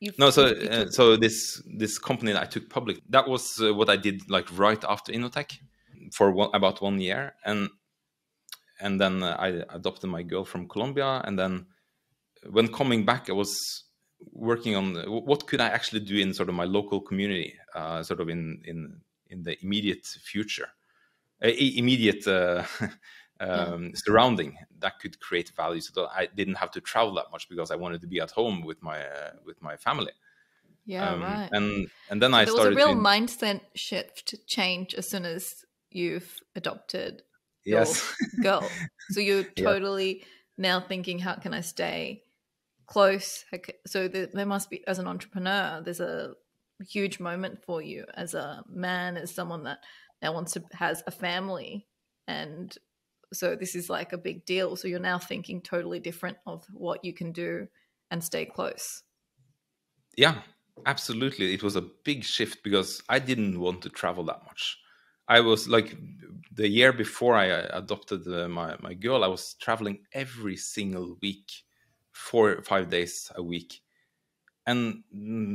Speaker 1: You've,
Speaker 2: No, so
Speaker 1: you- you
Speaker 2: uh, so this this company that I took public, that was uh, what I did like right after Innotech for one, about one year, and and then uh, I adopted my girl from Colombia. And then when coming back, I was working on what could I actually do in sort of my local community, uh, sort of in in in the immediate future, uh, immediate uh, (laughs) um, yeah. surrounding that could create value, so that I didn't have to travel that much because I wanted to be at home with my uh, with my family.
Speaker 1: Yeah, um, right.
Speaker 2: And and then so I
Speaker 1: there
Speaker 2: started.
Speaker 1: There was a real
Speaker 2: to...
Speaker 1: mindset shift change as soon as you've adopted
Speaker 2: yes. (laughs)
Speaker 1: girl. So you're totally yeah. now thinking, how can I stay close? So there must be, as an entrepreneur, there's a huge moment for you as a man, as someone that now wants to has a family, and so this is like a big deal. So you're now thinking totally different of what you can do and stay close.
Speaker 2: Yeah, absolutely. It was a big shift because I didn't want to travel that much. I was like the year before I uh, adopted uh, my my girl. I was traveling every single week, four five days a week, and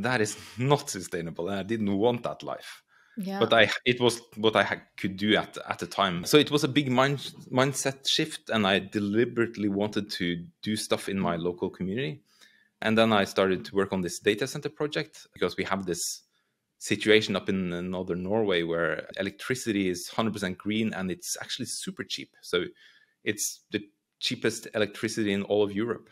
Speaker 2: that is (laughs) not sustainable. And I didn't want that life.
Speaker 1: Yeah.
Speaker 2: But I it was what I could do at at the time. So it was a big mind mindset shift, and I deliberately wanted to do stuff in my local community. And then I started to work on this data center project because we have this situation up in northern Norway where electricity is 100% green and it's actually super cheap. So it's the cheapest electricity in all of Europe.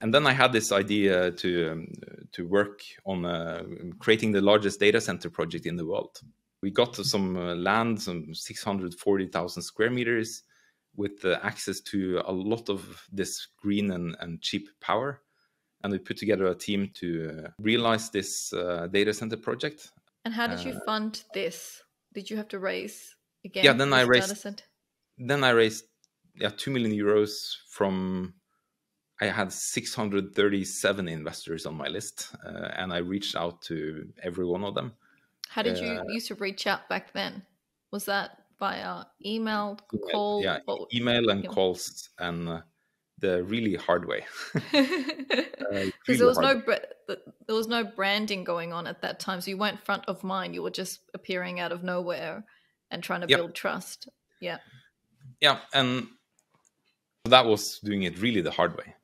Speaker 2: And then I had this idea to um, to work on uh, creating the largest data center project in the world. We got some uh, land, some 640,000 square meters, with uh, access to a lot of this green and, and cheap power and we put together a team to uh, realize this uh, data center project.
Speaker 1: And how did you uh, fund this? Did you have to raise again?
Speaker 2: Yeah, then I raised. Then I raised yeah two million euros from. I had 637 investors on my list, uh, and I reached out to every one of them.
Speaker 1: How did you uh, used to reach out back then? Was that via email, call?
Speaker 2: Yeah, email and yeah. calls, and uh, the really hard way.
Speaker 1: Because (laughs) uh, (laughs) really there was no there was no branding going on at that time, so you weren't front of mind. You were just appearing out of nowhere and trying to yep. build trust. Yeah,
Speaker 2: yeah, and that was doing it really the hard way.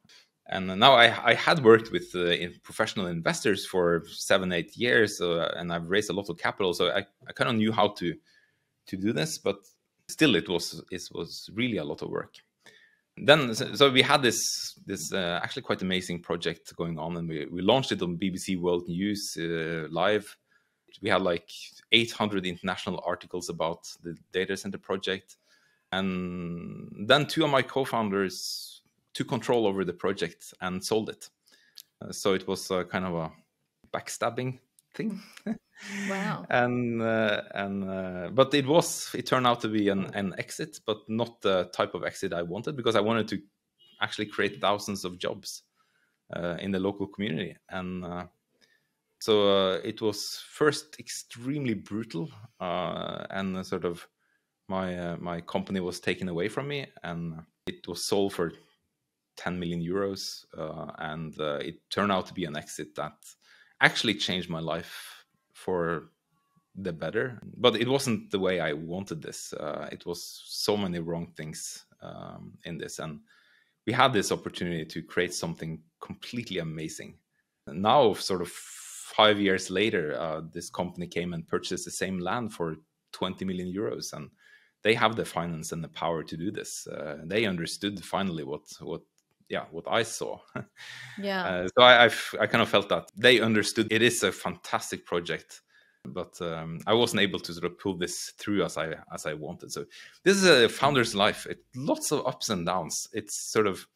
Speaker 2: And now I, I had worked with uh, in professional investors for seven, eight years, uh, and I've raised a lot of capital. So I, I kind of knew how to to do this, but still, it was it was really a lot of work then so we had this this uh, actually quite amazing project going on and we, we launched it on bbc world news uh, live we had like 800 international articles about the data center project and then two of my co-founders took control over the project and sold it. Uh, so it was kind of a backstabbing thing. (laughs)
Speaker 1: Wow. (laughs)
Speaker 2: and uh, and uh, but it was it turned out to be an, an exit, but not the type of exit I wanted because I wanted to actually create thousands of jobs uh, in the local community, and uh, so uh, it was first extremely brutal, uh, and sort of my my company was taken away from me, and it was sold for 10 million euros, and it turned out to be an exit that actually changed my life for the better. But it wasn't the way I wanted this. Uh, it was so many wrong things um, in this, and we had this opportunity to create something completely amazing. Now, sort of five years later, uh, this company came and purchased the same land for 20 million euros, and they have the finance and the power to do this. Uh, they understood finally what what yeah what I saw. (laughs)
Speaker 1: yeah. Uh,
Speaker 2: so I I've, i kind of felt that they understood it is a fantastic project, but um, I wasn't able to sort of pull this through as I as I wanted. So this is a founder's life. It lots of ups and downs. It's sort of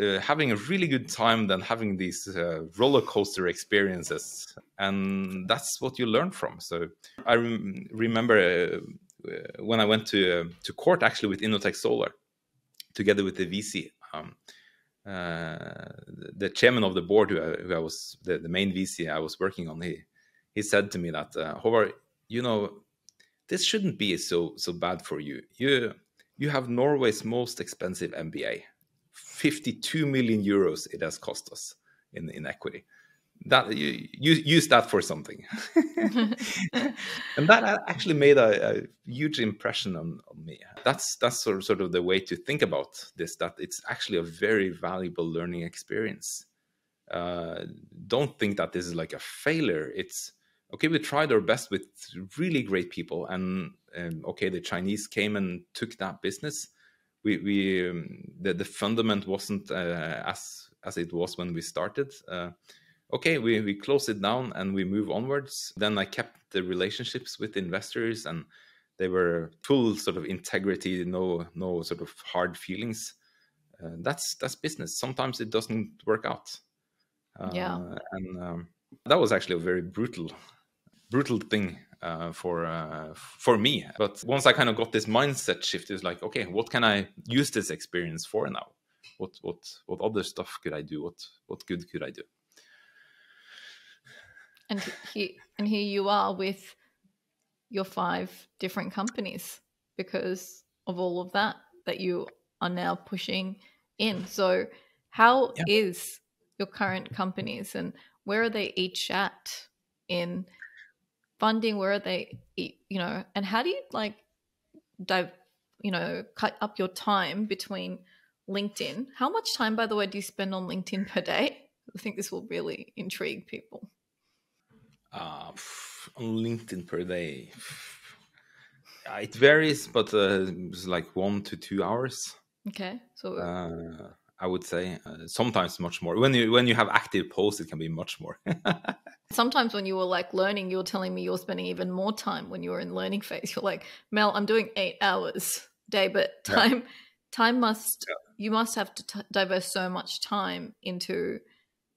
Speaker 2: uh, having a really good time than having these uh, roller coaster experiences, and that's what you learn from. So I rem- remember uh, when I went to uh, to court actually with Innotech Solar, together with the VC. Um, the chairman of the board, who I, who I was the, the, main VC I was working on, he he said to me that uh, Håvard, you know, this shouldn't be so so bad for you. You you have Norway's most expensive MBA, 52 million euros it has cost us in in equity. That you, you use that for something. (laughs) (laughs) And that actually made a, a huge impression on, on, me. That's that's sort of, sort of the way to think about this that it's actually a very valuable learning experience. Uh, don't think that this is like a failure. It's okay we tried our best with really great people and um, okay the chinese came and took that business. We we um, the, the fundament wasn't uh, as as it was when we started. Uh, okay, we, we close it down and we move onwards. Then I kept the relationships with investors and they were full sort of integrity, no no sort of hard feelings. Uh, that's that's business. Sometimes it doesn't work out.
Speaker 1: Uh, yeah,
Speaker 2: and um, that was actually a very brutal, brutal thing uh, for uh, for me. But once I kind of got this mindset shift, is like, okay, what can I use this experience for now? What what what other stuff could I do? What what good could I do?
Speaker 1: And here and here you are with your five different companies because of all of that that you are now pushing in. So how yeah. is your current companies and where are they each at in funding? Where are they you know and how do you like dive you know cut up your time between linkedin? How much time by the way do you spend on linkedin per day? I think this will really intrigue people
Speaker 2: uh, on LinkedIn per day. It varies, but uh, it's like one to two hours.
Speaker 1: Okay, so
Speaker 2: uh, I would say uh, sometimes much more. When you when you have active posts, it can be much more. (laughs)
Speaker 1: sometimes when you were like learning, you were telling me you're spending even more time when you were in learning phase. You're like, Mel, I'm doing eight hours day, but time yeah. time must yeah. you must have to t- divest so much time into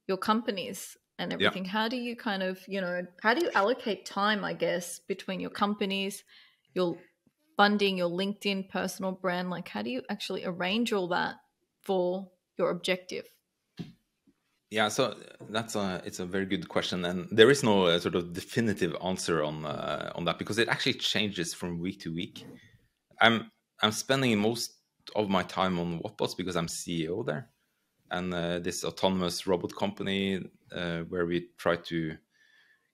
Speaker 1: your companies and everything. Yeah. How do you kind of, you know, how do you allocate time, I guess, between your companies, your funding, your LinkedIn personal brand? Like, how do you actually arrange all that for your objective?
Speaker 2: Yeah, so that's a it's a very good question, and there is no uh, sort of definitive answer on uh, on that because it actually changes from week to week. I'm I'm spending most of my time on Watbots because I'm CEO there, and uh, this autonomous robot company uh, where we try to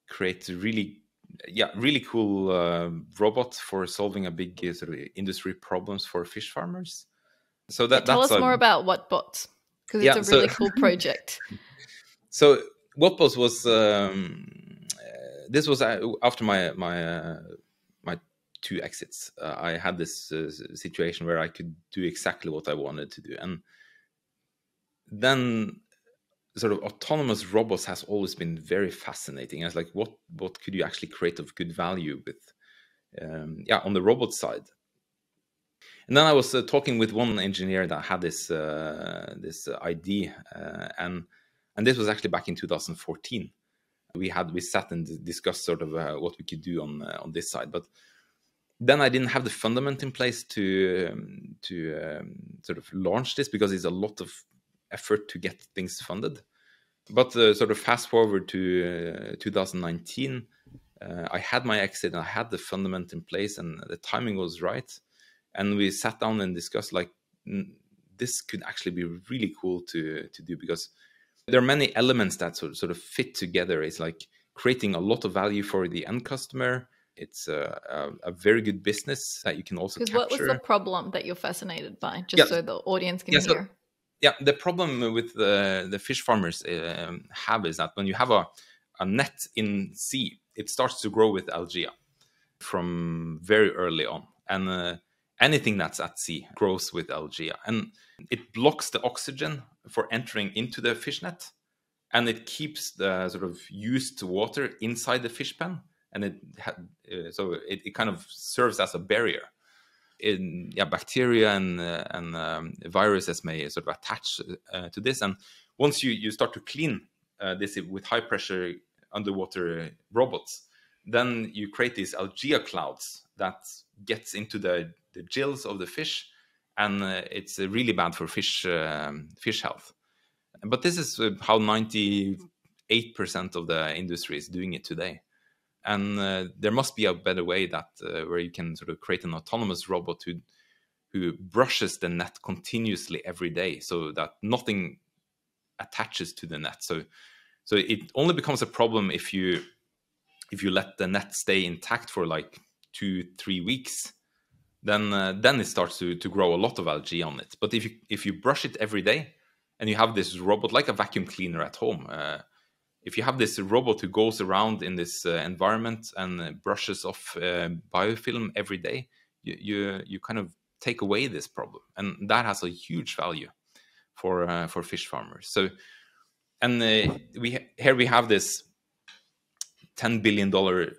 Speaker 2: create really yeah really cool uh, robot for solving a big uh, sort of industry problems for fish farmers. So that
Speaker 1: yeah, tell us
Speaker 2: a,
Speaker 1: more about Watbots because yeah, it's a really so, cool (laughs) project.
Speaker 2: So Watbots was um, uh, this was uh, after my my my two exits i had this situation where i could do exactly what i wanted to do. And then sort of autonomous robots has always been very fascinating. As like what what could you actually create of good value with um, yeah on the robot side? And then i was uh, talking with one engineer that had this uh, this idea uh, and and this was actually back in 2014 we had we sat and discussed sort of uh, what we could do on uh, on this side but then I didn't have the fundament in place to um, to um, sort of launch this because it's a lot of effort to get things funded. But uh, sort of fast forward to uh, 2019, uh, I had my exit and I had the fundament in place and the timing was right. And we sat down and discussed like this could actually be really cool to to do because there are many elements that sort of, sort of fit together. It's like creating a lot of value for the end customer. It's a, a, a very good business that you can also capture.
Speaker 1: What was the problem that you're fascinated by? Just yeah. so the audience can yeah, hear.
Speaker 2: Yeah, the problem with the, the fish farmers uh, have is that when you have a, a net in sea, it starts to grow with algae from very early on. And uh, anything that's at sea grows with algae. And it blocks the oxygen for entering into the fish net. And it keeps the sort of used water inside the fish pen. And it uh, so it, it kind of serves as a barrier in, yeah, bacteria and uh, and um, viruses may sort of attach uh, to this. And once you you start to clean uh, this with high pressure underwater robots, then you create these algae clouds that gets into the the gills of the fish, and uh, it's uh, really bad for fish um, fish health. But this is how ninety eight percent of the industry is doing it today and uh, there must be a better way that uh, where you can sort of create an autonomous robot who who brushes the net continuously every day so that nothing attaches to the net so So it only becomes a problem if you if you let the net stay intact for like two three weeks. Then uh, then it starts to to grow a lot of algae on it. But if you if you brush it every day, and you have this robot like a vacuum cleaner at home. Uh, if you have this robot who goes around in this uh, environment and uh, brushes off uh, biofilm every day, you, you, you kind of take away this problem, and that has a huge value for uh, for fish farmers. So, and uh, we here we have this ten billion dollar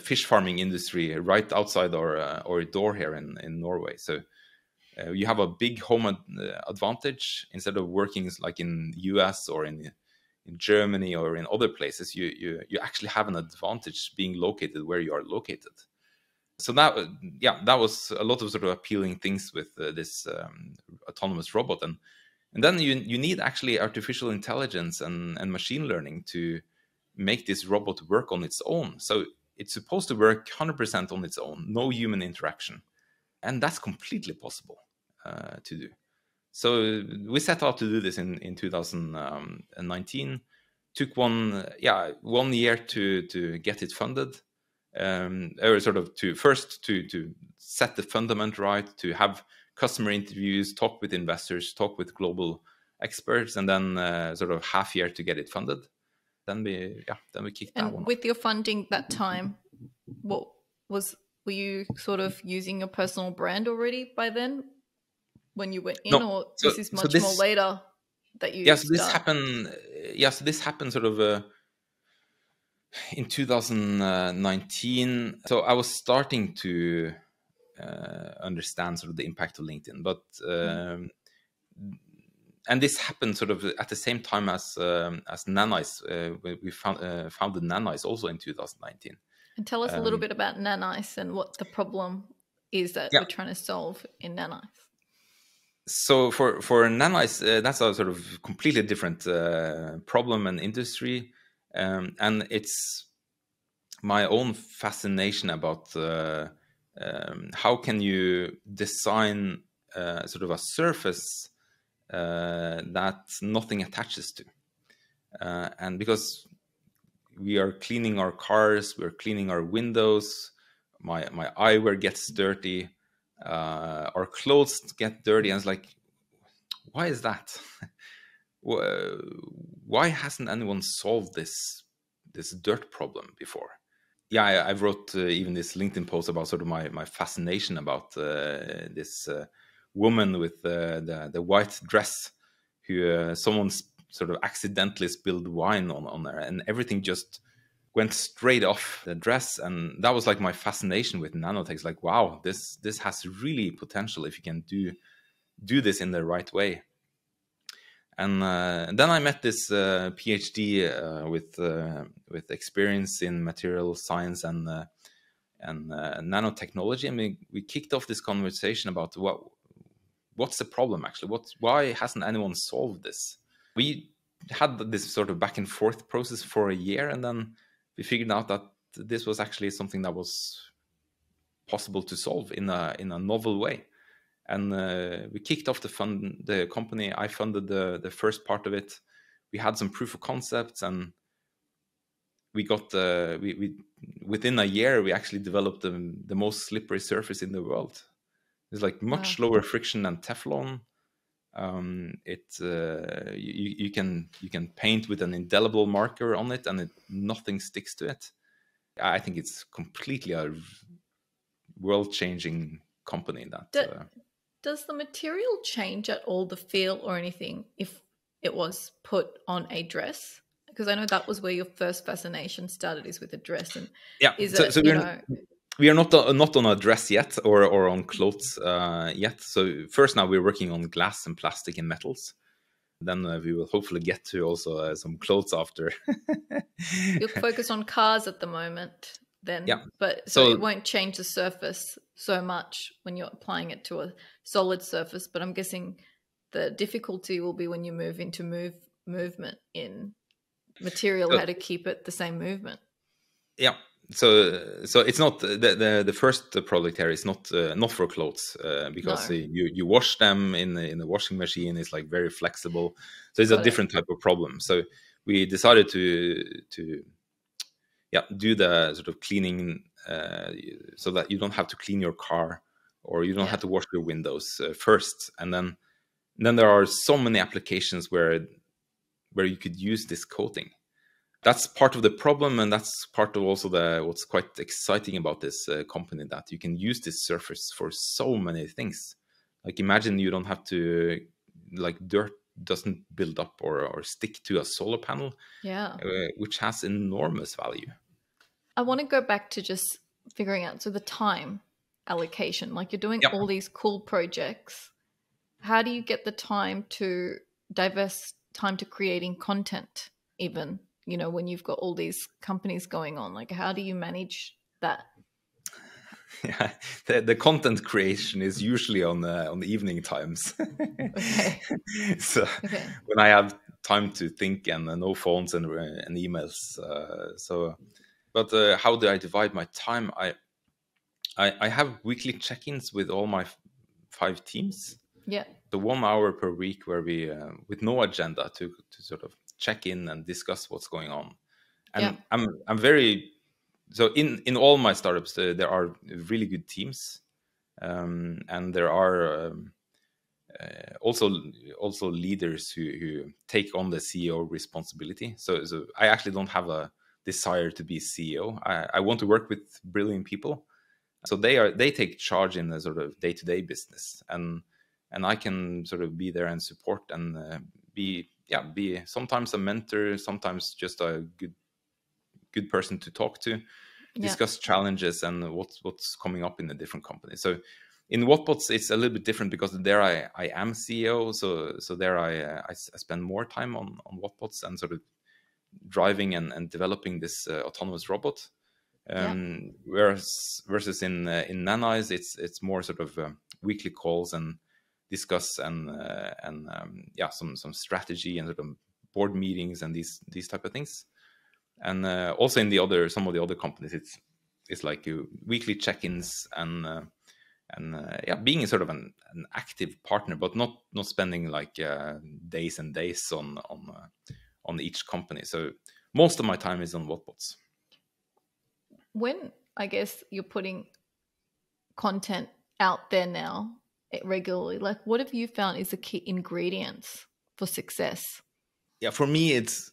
Speaker 2: fish farming industry right outside our our door here in in Norway. So uh, you have a big home ad uh, advantage instead of working like in US or in in Germany or in other places. You you you actually have an advantage being located where you are located. So that yeah, that was a lot of sort of appealing things with uh, this um, autonomous robot and. And then you, you need actually artificial intelligence and, and machine learning to make this robot work on its own. So it's supposed to work 100% on its own, no human interaction and that's completely possible uh, to do. So we set out to do this in in 2019. Took one yeah one year to to get it funded, um, or sort of to first to to set the fundament right, to have customer interviews, talk with investors, talk with global experts, and then uh, sort of half year to get it funded. Then we yeah then we kicked
Speaker 1: and
Speaker 2: that one.
Speaker 1: With your funding that time, what was were you sort of using your personal brand already by then when you went in no, or so, this is much so this, more later that you
Speaker 2: yeah so this happened yeah so this happened sort of uh, in 2019 so i was starting to uh, understand sort of the impact of linkedin but mm-hmm. um, and this happened sort of at the same time as um, as Nanize. Uh, we found uh, founded Nanize also in 2019.
Speaker 1: And tell us um, a little um, bit about Nanize and what the problem is that yeah. we're trying to solve in Nanize.
Speaker 2: So for for Nanize, uh, that's a sort of completely different uh, problem and industry, um, and it's my own fascination about uh, um, how can you design uh, sort of a surface uh, that nothing attaches to, uh, and because we are cleaning our cars, we're cleaning our windows. My my eyewear gets dirty. Uh, our clothes get dirty, and it's like, why is that? (laughs) why hasn't anyone solved this this dirt problem before? Yeah, I, I wrote uh, even this LinkedIn post about sort of my my fascination about uh, this uh, woman with the the white dress who uh, someone's sort of accidentally spilled wine on, on her and everything just went straight off the dress and that was like my fascination with nanotech like wow this this has really potential if you can do do this in the right way. And, uh, then i met this uh, phd uh, with uh, with experience in material science and uh, and uh, nanotechnology and we, we kicked off this conversation about what what's the problem actually? What why hasn't anyone solved this? We had this sort of back and forth process for a year and then we figured out that this was actually something that was possible to solve in a in a novel way. And uh, we kicked off the fund the company. I funded the the first part of it. We had some proof of concepts and we got the we, we within a year we actually developed the, the most slippery surface in the world. It's like much wow. lower friction than teflon um, it uh, you, you can you can paint with an indelible marker on it and it, nothing sticks to it. I think it's completely a world-changing company that
Speaker 1: Do, uh, does the material change at all the feel or anything if it was put on a dress? Because i know that was where your first fascination started is with a dress and
Speaker 2: yeah
Speaker 1: is so,
Speaker 2: it so you know we are not uh, not on a dress yet or or on clothes uh, yet. So first now we're working on glass and plastic and metals. Then uh, we will hopefully get to also uh, some clothes after. (laughs)
Speaker 1: You'll focus on cars at the moment, then.
Speaker 2: Yeah.
Speaker 1: But so, so it won't change the surface so much when you're applying it to a solid surface. But I'm guessing the difficulty will be when you move into move movement in material, how to keep it the same movement.
Speaker 2: Yeah, so so it's not the the, the first product here is not uh, not for clothes uh, because no. you you wash them in the, in the washing machine it's like very flexible. So it's Got a different type of problem. So we decided to to yeah do the sort of cleaning uh, so that you don't have to clean your car or you don't
Speaker 1: Yeah.
Speaker 2: have to wash your windows uh, first. And then then there are so many applications where where you could use this coating that's part of the problem and that's part of also the what's quite exciting about this uh, company that you can use this surface for so many things like imagine you don't have to like dirt doesn't build up or, or stick to a solar panel
Speaker 1: Yeah.
Speaker 2: uh, which has enormous value
Speaker 1: I want to go back to just figuring out so the time allocation. Like you're doing
Speaker 2: Yep.
Speaker 1: all these cool projects. How do you get the time to divest time to creating content even, you know, when you've got all these companies going on? Like how do you manage that? (laughs)
Speaker 2: yeah the, the content creation is usually on the on the evening times
Speaker 1: Okay. (laughs)
Speaker 2: so
Speaker 1: Okay.
Speaker 2: when i have time to think and uh, no phones and, and emails uh, so but uh, how do i divide my time I, I i have weekly check-ins with all my five teams
Speaker 1: Yeah.
Speaker 2: the one hour per week where we uh, with no agenda to to sort of check in and discuss what's going on. And
Speaker 1: Yeah.
Speaker 2: i'm i'm very so in in all my startups uh, there are really good teams. Um, and there are um, uh, also also leaders who, who take on the ceo responsibility. So so i actually don't have a desire to be ceo i, I want to work with brilliant people. So they are they take charge in the sort of day-to-day business. And and i can sort of be there and support and uh, be yeah be sometimes a mentor sometimes just a good good person to talk to
Speaker 1: Yeah.
Speaker 2: discuss challenges and what's what's coming up in the different companies so in Watbots, it's a little bit different because there I, I am CEO, so so there I, uh, I I spend more time on on Watbots and sort of driving and, and developing this uh, autonomous robot.
Speaker 1: Yeah.
Speaker 2: Um, Whereas versus in uh, in Nanize, it's it's more sort of um, weekly calls and discuss and uh, and um, yeah some some strategy and sort of board meetings and these these type of things. And uh, also in the other some of the other companies, it's it's like uh, weekly check-ins and uh, and uh, yeah, being sort of an, an active partner, but not not spending like uh, days and days on on uh, on each company. So most of my time is on Watbots.
Speaker 1: when I guess you're putting content out there now regularly, like what have you found is the key ingredients for success?
Speaker 2: Yeah, for me, it's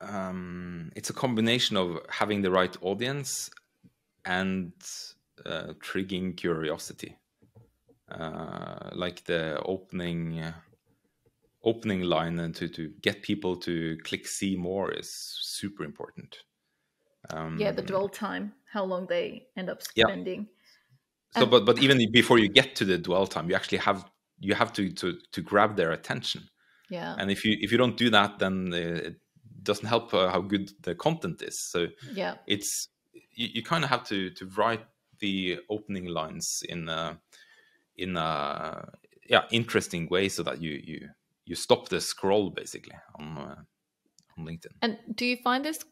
Speaker 2: um, it's a combination of having the right audience and uh, triggering curiosity. Uh, like the opening uh, opening line and to to get people to click see more is super important. Um,
Speaker 1: Yeah, the dwell time, how long they end up
Speaker 2: Yeah. So
Speaker 1: and-
Speaker 2: but but even before you get to the dwell time you actually have you have to to to grab their attention
Speaker 1: Yeah.
Speaker 2: and if you if you don't do that then uh, it doesn't help uh, how good the content is so
Speaker 1: yeah.
Speaker 2: it's you, you kind of have to to write the opening lines in a in a yeah interesting way so that you you you stop the scroll basically on uh, on linkedin
Speaker 1: And do you find there's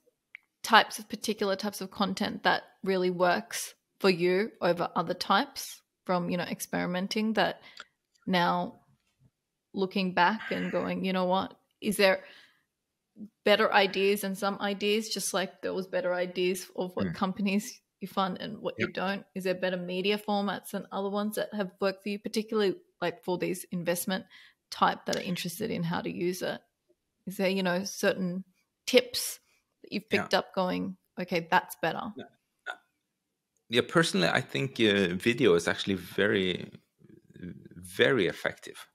Speaker 1: types of particular types of content that really works for you over other types from, you know, experimenting that now looking back and going, you know what, is there better ideas and some ideas just like there was better ideas of what
Speaker 2: Mm.
Speaker 1: companies you fund and what you don't? Is there better media formats and other ones that have worked for you particularly like for these investment type that are interested in how to use it? Is there you know certain tips that you've
Speaker 2: Yeah.
Speaker 1: picked up going okay that's better?
Speaker 2: Yeah personally i think uh, video is actually very very effective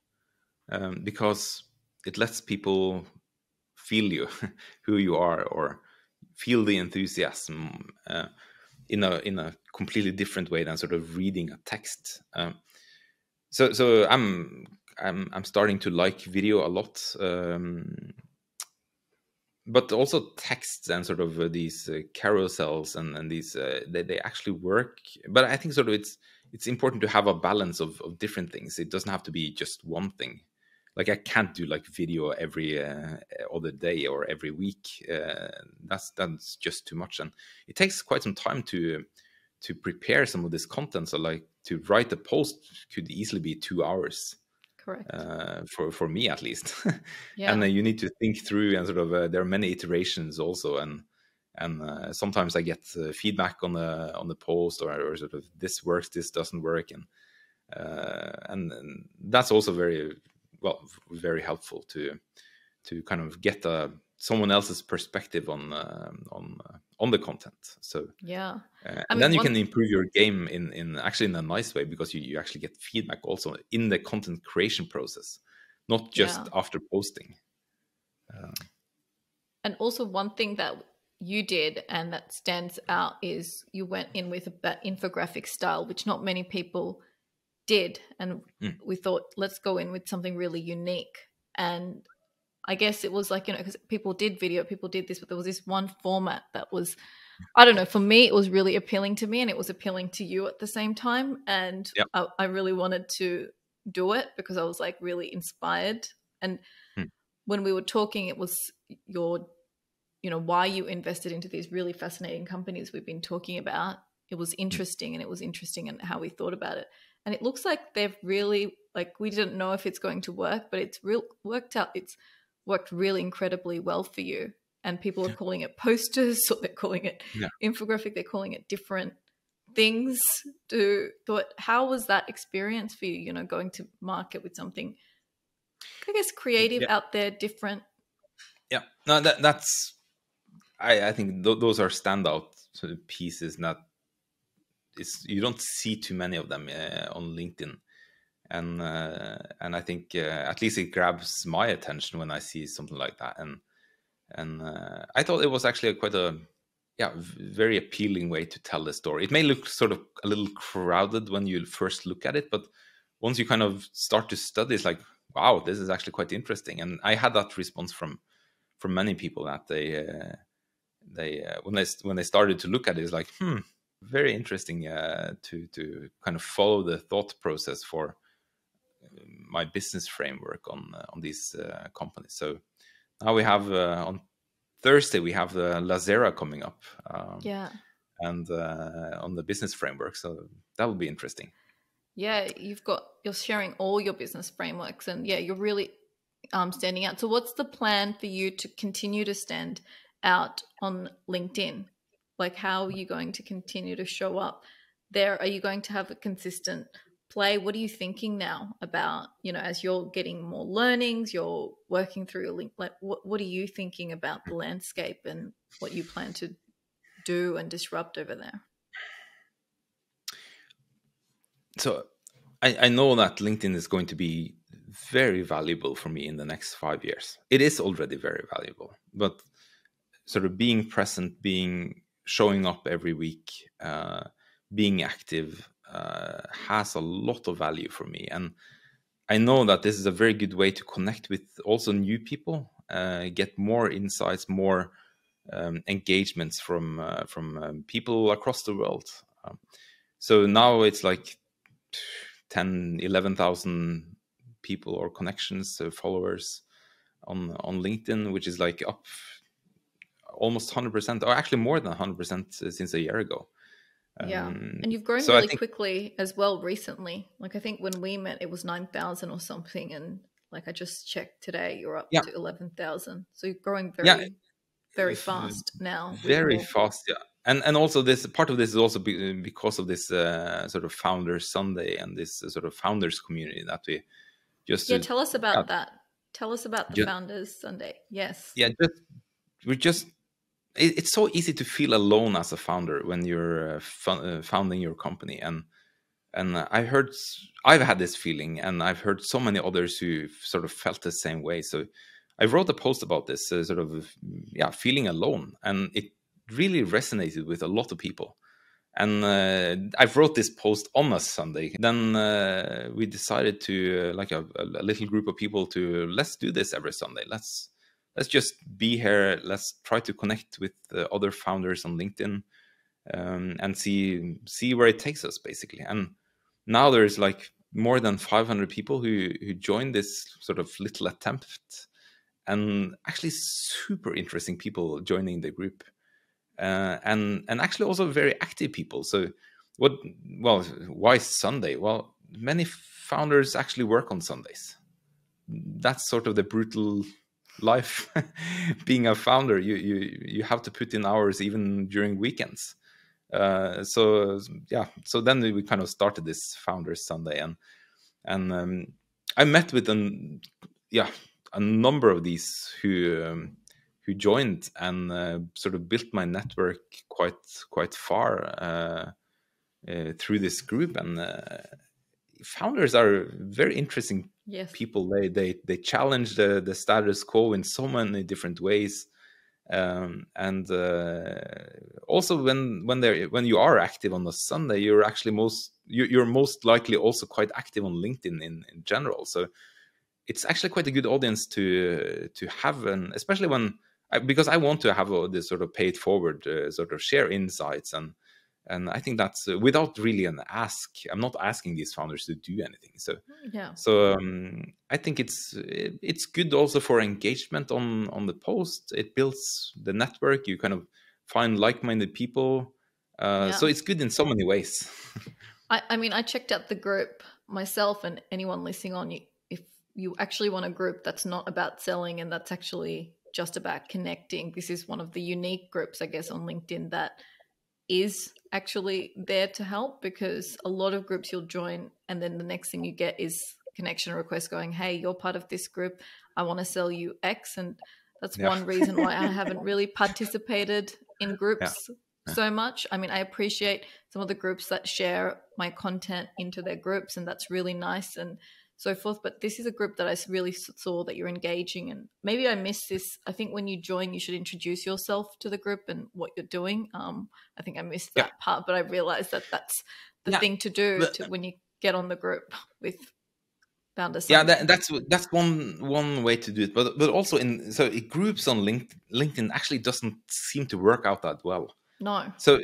Speaker 2: um, because it lets people feel you (laughs) who you are or feel the enthusiasm uh, in a in a completely different way than sort of reading a text um, so so i'm i'm i'm starting to like video a lot um, but also texts and sort of uh, these uh, carousels and and these uh, they, they actually work. But i think sort of it's it's important to have a balance of, of different things. It doesn't have to be just one thing. Like i can't do like video every uh, other day or every week. Uh, that's that's just too much. And it takes quite some time to to prepare some of this content. So like to write a post could easily be two hours
Speaker 1: Correct.
Speaker 2: Uh, for for me at least. (laughs)
Speaker 1: Yeah.
Speaker 2: and uh, you need to think through and sort of uh, there are many iterations also and and uh, sometimes I get uh, feedback on the on the post or, or sort of this works, this doesn't work, and uh, and, and that's also very well very helpful to to kind of get a someone else's perspective on uh, on uh, on the content. So
Speaker 1: yeah,
Speaker 2: uh,
Speaker 1: I
Speaker 2: and
Speaker 1: mean,
Speaker 2: then you
Speaker 1: one-
Speaker 2: can improve your game in in actually in a nice way because you, you actually get feedback also in the content creation process, not just
Speaker 1: Yeah.
Speaker 2: after posting.
Speaker 1: And also, one thing that you did and that stands out is you went in with that infographic style, which not many people did. And
Speaker 2: Mm.
Speaker 1: we thought, let's go in with something really unique. And I guess it was like, you know, because people did video, people did this, but there was this one format that was, I don't know, for me, it was really appealing to me and it was appealing to you at the same time. And
Speaker 2: Yep.
Speaker 1: I, I really wanted to do it because I was like really inspired. And
Speaker 2: Hmm.
Speaker 1: when we were talking, it was your you know why you invested into these really fascinating companies we've been talking about it was interesting and it was interesting and how we thought about it and it looks like they've really like we didn't know if it's going to work but it's real worked out it's worked really incredibly well for you and people are calling it posters (laughs) or they're calling it
Speaker 2: Yeah.
Speaker 1: infographic they're calling it different things to thought how was that experience for you you know going to market with something i guess creative
Speaker 2: Yeah.
Speaker 1: out there different
Speaker 2: Yeah, no, that that's. I I think th- those are standout sort of pieces. Not, it's you don't see too many of them uh, on LinkedIn, and uh, and I think uh, at least it grabs my attention when I see something like that. And and uh, I thought it was actually a quite a yeah very appealing way to tell the story. It may look sort of a little crowded when you first look at it, but once you kind of start to study, it's like wow, this is actually quite interesting. And I had that response from from many people that they uh, they uh, when they when they started to look at it, it's like hmm, very interesting uh, to to kind of follow the thought process for my business framework on uh, on these uh, companies. So now we have uh, on Thursday we have the Lazera coming up, um,
Speaker 1: yeah
Speaker 2: and uh, on the business framework. So that will be interesting.
Speaker 1: yeah you've got you're sharing all your business frameworks and yeah you're really um, standing out so what's the plan for you to continue to stand out on linkedin like how are you going to continue to show up there are you going to have a consistent play what are you thinking now about you know as you're getting more learnings you're working through your link like what, what are you thinking about the landscape and what you plan to do and disrupt over there
Speaker 2: so I, I know that LinkedIn is going to be very valuable for me in the next five years. It is already very valuable, but sort of being present, being showing up every week, uh, being active uh, has a lot of value for me. And I know that this is a very good way to connect with also new people, uh, get more insights, more um, engagements from uh, from um, people across the world. Um, so now it's like 10 11,000 people or connections uh, followers on on LinkedIn which is like up almost 100% or actually more than 100% since a year ago
Speaker 1: Yeah.
Speaker 2: Um,
Speaker 1: And you've grown
Speaker 2: so
Speaker 1: really
Speaker 2: think-
Speaker 1: quickly as well recently. Like I think when we met it was 9,000 or something and like I just checked today you're up
Speaker 2: Yeah.
Speaker 1: to 11,000. So you're growing very
Speaker 2: Yeah.
Speaker 1: very fast now.
Speaker 2: very
Speaker 1: more-
Speaker 2: fast yeah and and also this part of this is also be, because of this uh, sort of founders sunday and this uh, sort of founders community that we just
Speaker 1: Yeah,
Speaker 2: uh,
Speaker 1: tell us about
Speaker 2: yeah.
Speaker 1: that. Tell us about the
Speaker 2: Ju-
Speaker 1: Founders Sunday. Yes.
Speaker 2: yeah just we just it, it's so easy to feel alone as a founder when you're uh, uh, founding your company and and uh, i heard i've had this feeling and i've heard so many others who sort of felt the same way so i wrote a post about this uh, sort of yeah feeling alone and it really resonated with a lot of people and uh, I wrote this post on a Sunday. Then uh, we decided to, like a, a little group of people, to let's do this every Sunday. Let's let's just be here. Let's try to connect with other founders on LinkedIn um, and see see where it takes us, basically. And now there's like more than 500 people who who joined this sort of little attempt, and actually super interesting people joining the group uh, and and actually also very active people. So what? Well, why Sunday? Well, many founders actually work on Sundays. That's sort of the brutal life (laughs) being a founder. You you you have to put in hours even during weekends. Uh, so yeah, so then we kind of started this Founders Sunday, and and um, I met with an yeah a number of these who um, who joined and uh, sort of built my network quite quite far uh, uh through this group and uh, founders are very interesting
Speaker 1: yes.
Speaker 2: people they they they challenge the the status quo in so many different ways um, and uh, also when when they when you are active on a Sunday, you're actually most you're most likely also quite active on LinkedIn in, in general. So it's actually quite a good audience to to have, and especially when I, because I want to have a, this sort of paid forward uh, sort of share insights and and i think that's uh, without really an ask i'm not asking these founders to do anything. So
Speaker 1: yeah.
Speaker 2: so um, i think it's it's good also for engagement on on the post. It builds the network. You kind of find like-minded people. Uh, yeah. so it's good in so many ways. (laughs)
Speaker 1: I, I mean i checked out the group myself and anyone listening on you if you actually want a group that's not about selling and that's actually just about connecting this is one of the unique groups i guess on linkedin that is actually there to help because a lot of groups you'll join and then the next thing you get is connection request going hey you're part of this group i want to sell you x and that's yeah. one reason why i haven't (laughs) really participated in groups yeah. Yeah. so much i mean i appreciate some of the groups that share my content into their groups and that's really nice and so forth. But this is a group that I really saw that you're engaging, and maybe I missed this. I think when you join, you should introduce yourself to the group and what you're doing. Um, I think I missed that yeah. part, but I realized that that's the yeah. thing to do but, to, when you get on the group with founders.
Speaker 2: Yeah, that, that's that's one one way to do it, but but also in so it groups on LinkedIn, LinkedIn actually doesn't seem to work out that well.
Speaker 1: No.
Speaker 2: So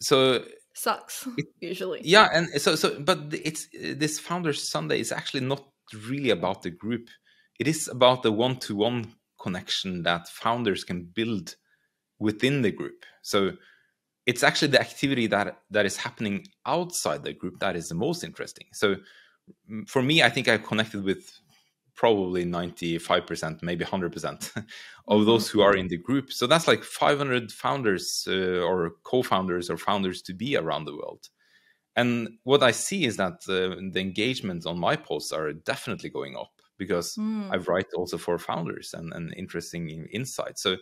Speaker 2: so
Speaker 1: sucks it, (laughs) usually.
Speaker 2: Yeah, and so so but it's this Founders Sunday is actually not really about the group. It is about the one-to-one connection that founders can build within the group. So it's actually the activity that that is happening outside the group that is the most interesting. So for me, I think I connected with probably 95%, maybe 100% (laughs) of mm-hmm. those who are in the group. So that's like 500 founders uh, or co founders or founders to be around the world. And what I see is that uh, the engagement on my posts are definitely going up because mm. I write also for founders and, and interesting insights. So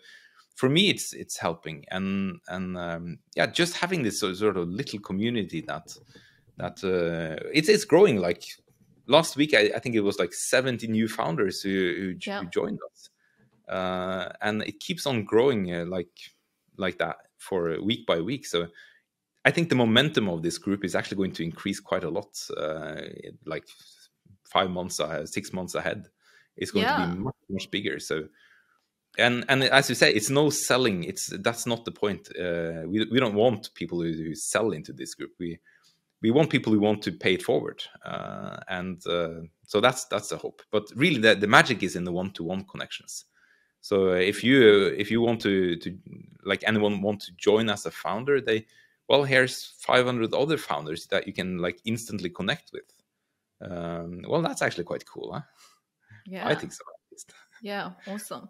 Speaker 2: for me, it's it's helping, and and um, yeah, just having this sort of little community that that uh, it's it's growing like last week I, I, think it was like 70 new founders who, who, yeah. who joined us. Uh, and it keeps on growing uh, like like that for week by week. So i think the momentum of this group is actually going to increase quite a lot uh, like five months six months ahead. It's going yeah. to be much much bigger. So and and as you say it's no selling. It's that's not the point. Uh, we, we don't want people who, who sell into this group. We we want people who want to pay it forward, uh, and uh, so that's that's the hope. But really, the, the magic is in the one-to-one connections. So if you if you want to to like anyone want to join as a founder, they well here's 500 other founders that you can like instantly connect with. Um, well, that's actually quite cool, huh?
Speaker 1: Yeah,
Speaker 2: I think so.
Speaker 1: Yeah, awesome.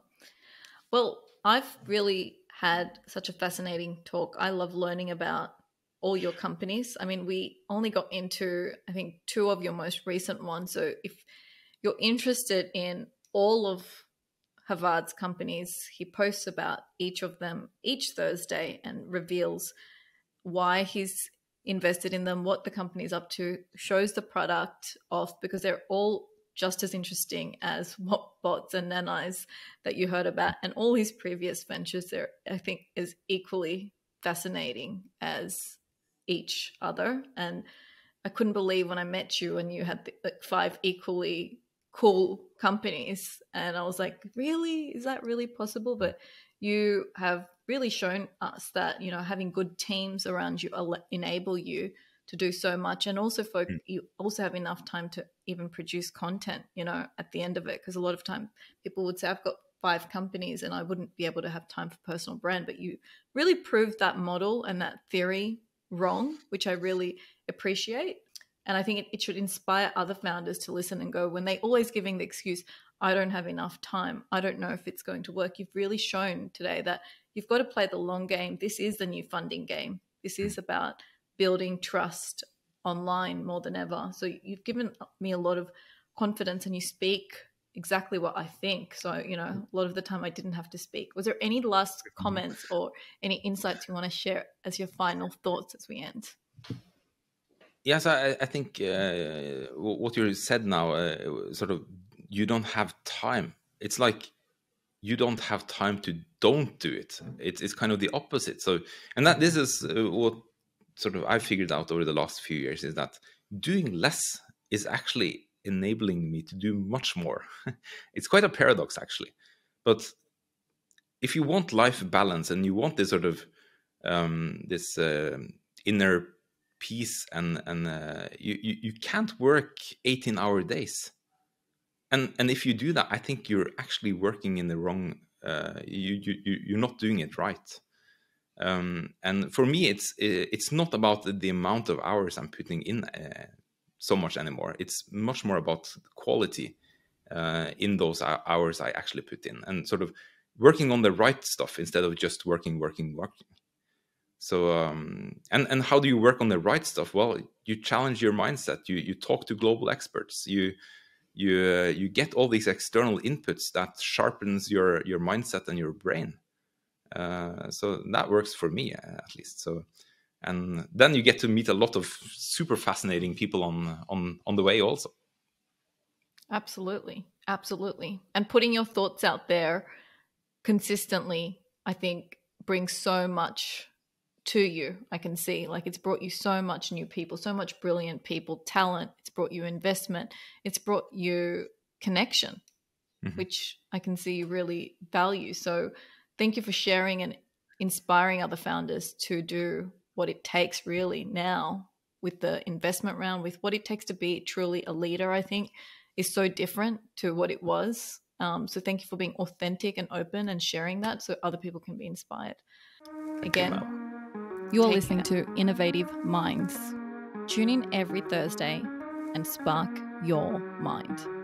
Speaker 1: Well, I've really had such a fascinating talk. I love learning about all your companies. I mean, we only got into, I think, two of your most recent ones. So if you're interested in all of Håvard's companies, he posts about each of them each Thursday and reveals why he's invested in them, what the company's up to, shows the product off because they're all just as interesting as (laughs) what bots and Nanize that you heard about and all his previous ventures there i think is equally fascinating as each other. And I couldn't believe when I met you and you had the, like five equally cool companies. And I was like, really? Is that really possible? But you have really shown us that, you know, having good teams around you enable you to do so much and also folk mm. you also have enough time to even produce content you know at the end of it because a lot of time people would say i've got five companies and i wouldn't be able to have time for personal brand but you really proved that model and that theory wrong, which I really appreciate. And I think it, it should inspire other founders to listen and go when they always giving the excuse, I don't have enough time. I don't know if it's going to work. You've really shown today that you've got to play the long game. This is the new funding game. This is mm. about building trust online more than ever. So you've given me a lot of confidence and you speak exactly what I think. So, you know, a lot of the time I didn't have to speak. Was there any last comments or any insights you want to share as your final thoughts as we end?
Speaker 2: Yes, I, I think uh, what you said now, uh, sort of, you don't have time. It's like you don't have time to don't do it. It's it's kind of the opposite. So, and that this is uh, what sort of I figured out over the last few years is that doing less is actually enabling me to do much more. (laughs) it's quite a paradox, actually. But if you want life balance and you want this sort of um, this uh, inner peace and and uh, you, you, you can't work 18 hour days and and if you do that i think you're actually working in the wrong uh, you, you you're not doing it right um, and for me it's it's not about the amount of hours i'm putting in uh, so much anymore. It's much more about quality uh, in those hours i actually put in and sort of working on the right stuff instead of just working working working. So um, and and how do you work on the right stuff? Well you challenge your mindset. You you talk to global experts. You you uh, you get all these external inputs that sharpens your your mindset and your brain. Uh, so that works for me uh, at least. So and then you get to meet a lot of super fascinating people on on on the way also
Speaker 1: absolutely absolutely and putting your thoughts out there consistently i think brings so much to you. I can see like it's brought you so much new people, so much brilliant people, talent. It's brought you investment. It's brought you connection, mm-hmm. which I can see you really value. So thank you for sharing and inspiring other founders to do what it takes really now with the investment round, with what it takes to be truly a leader, I think is so different to what it was. Um, so thank you for being authentic and open and sharing that so other people can be inspired. Again, you're Take listening to Innovative Minds. Tune in every Thursday and spark your mind.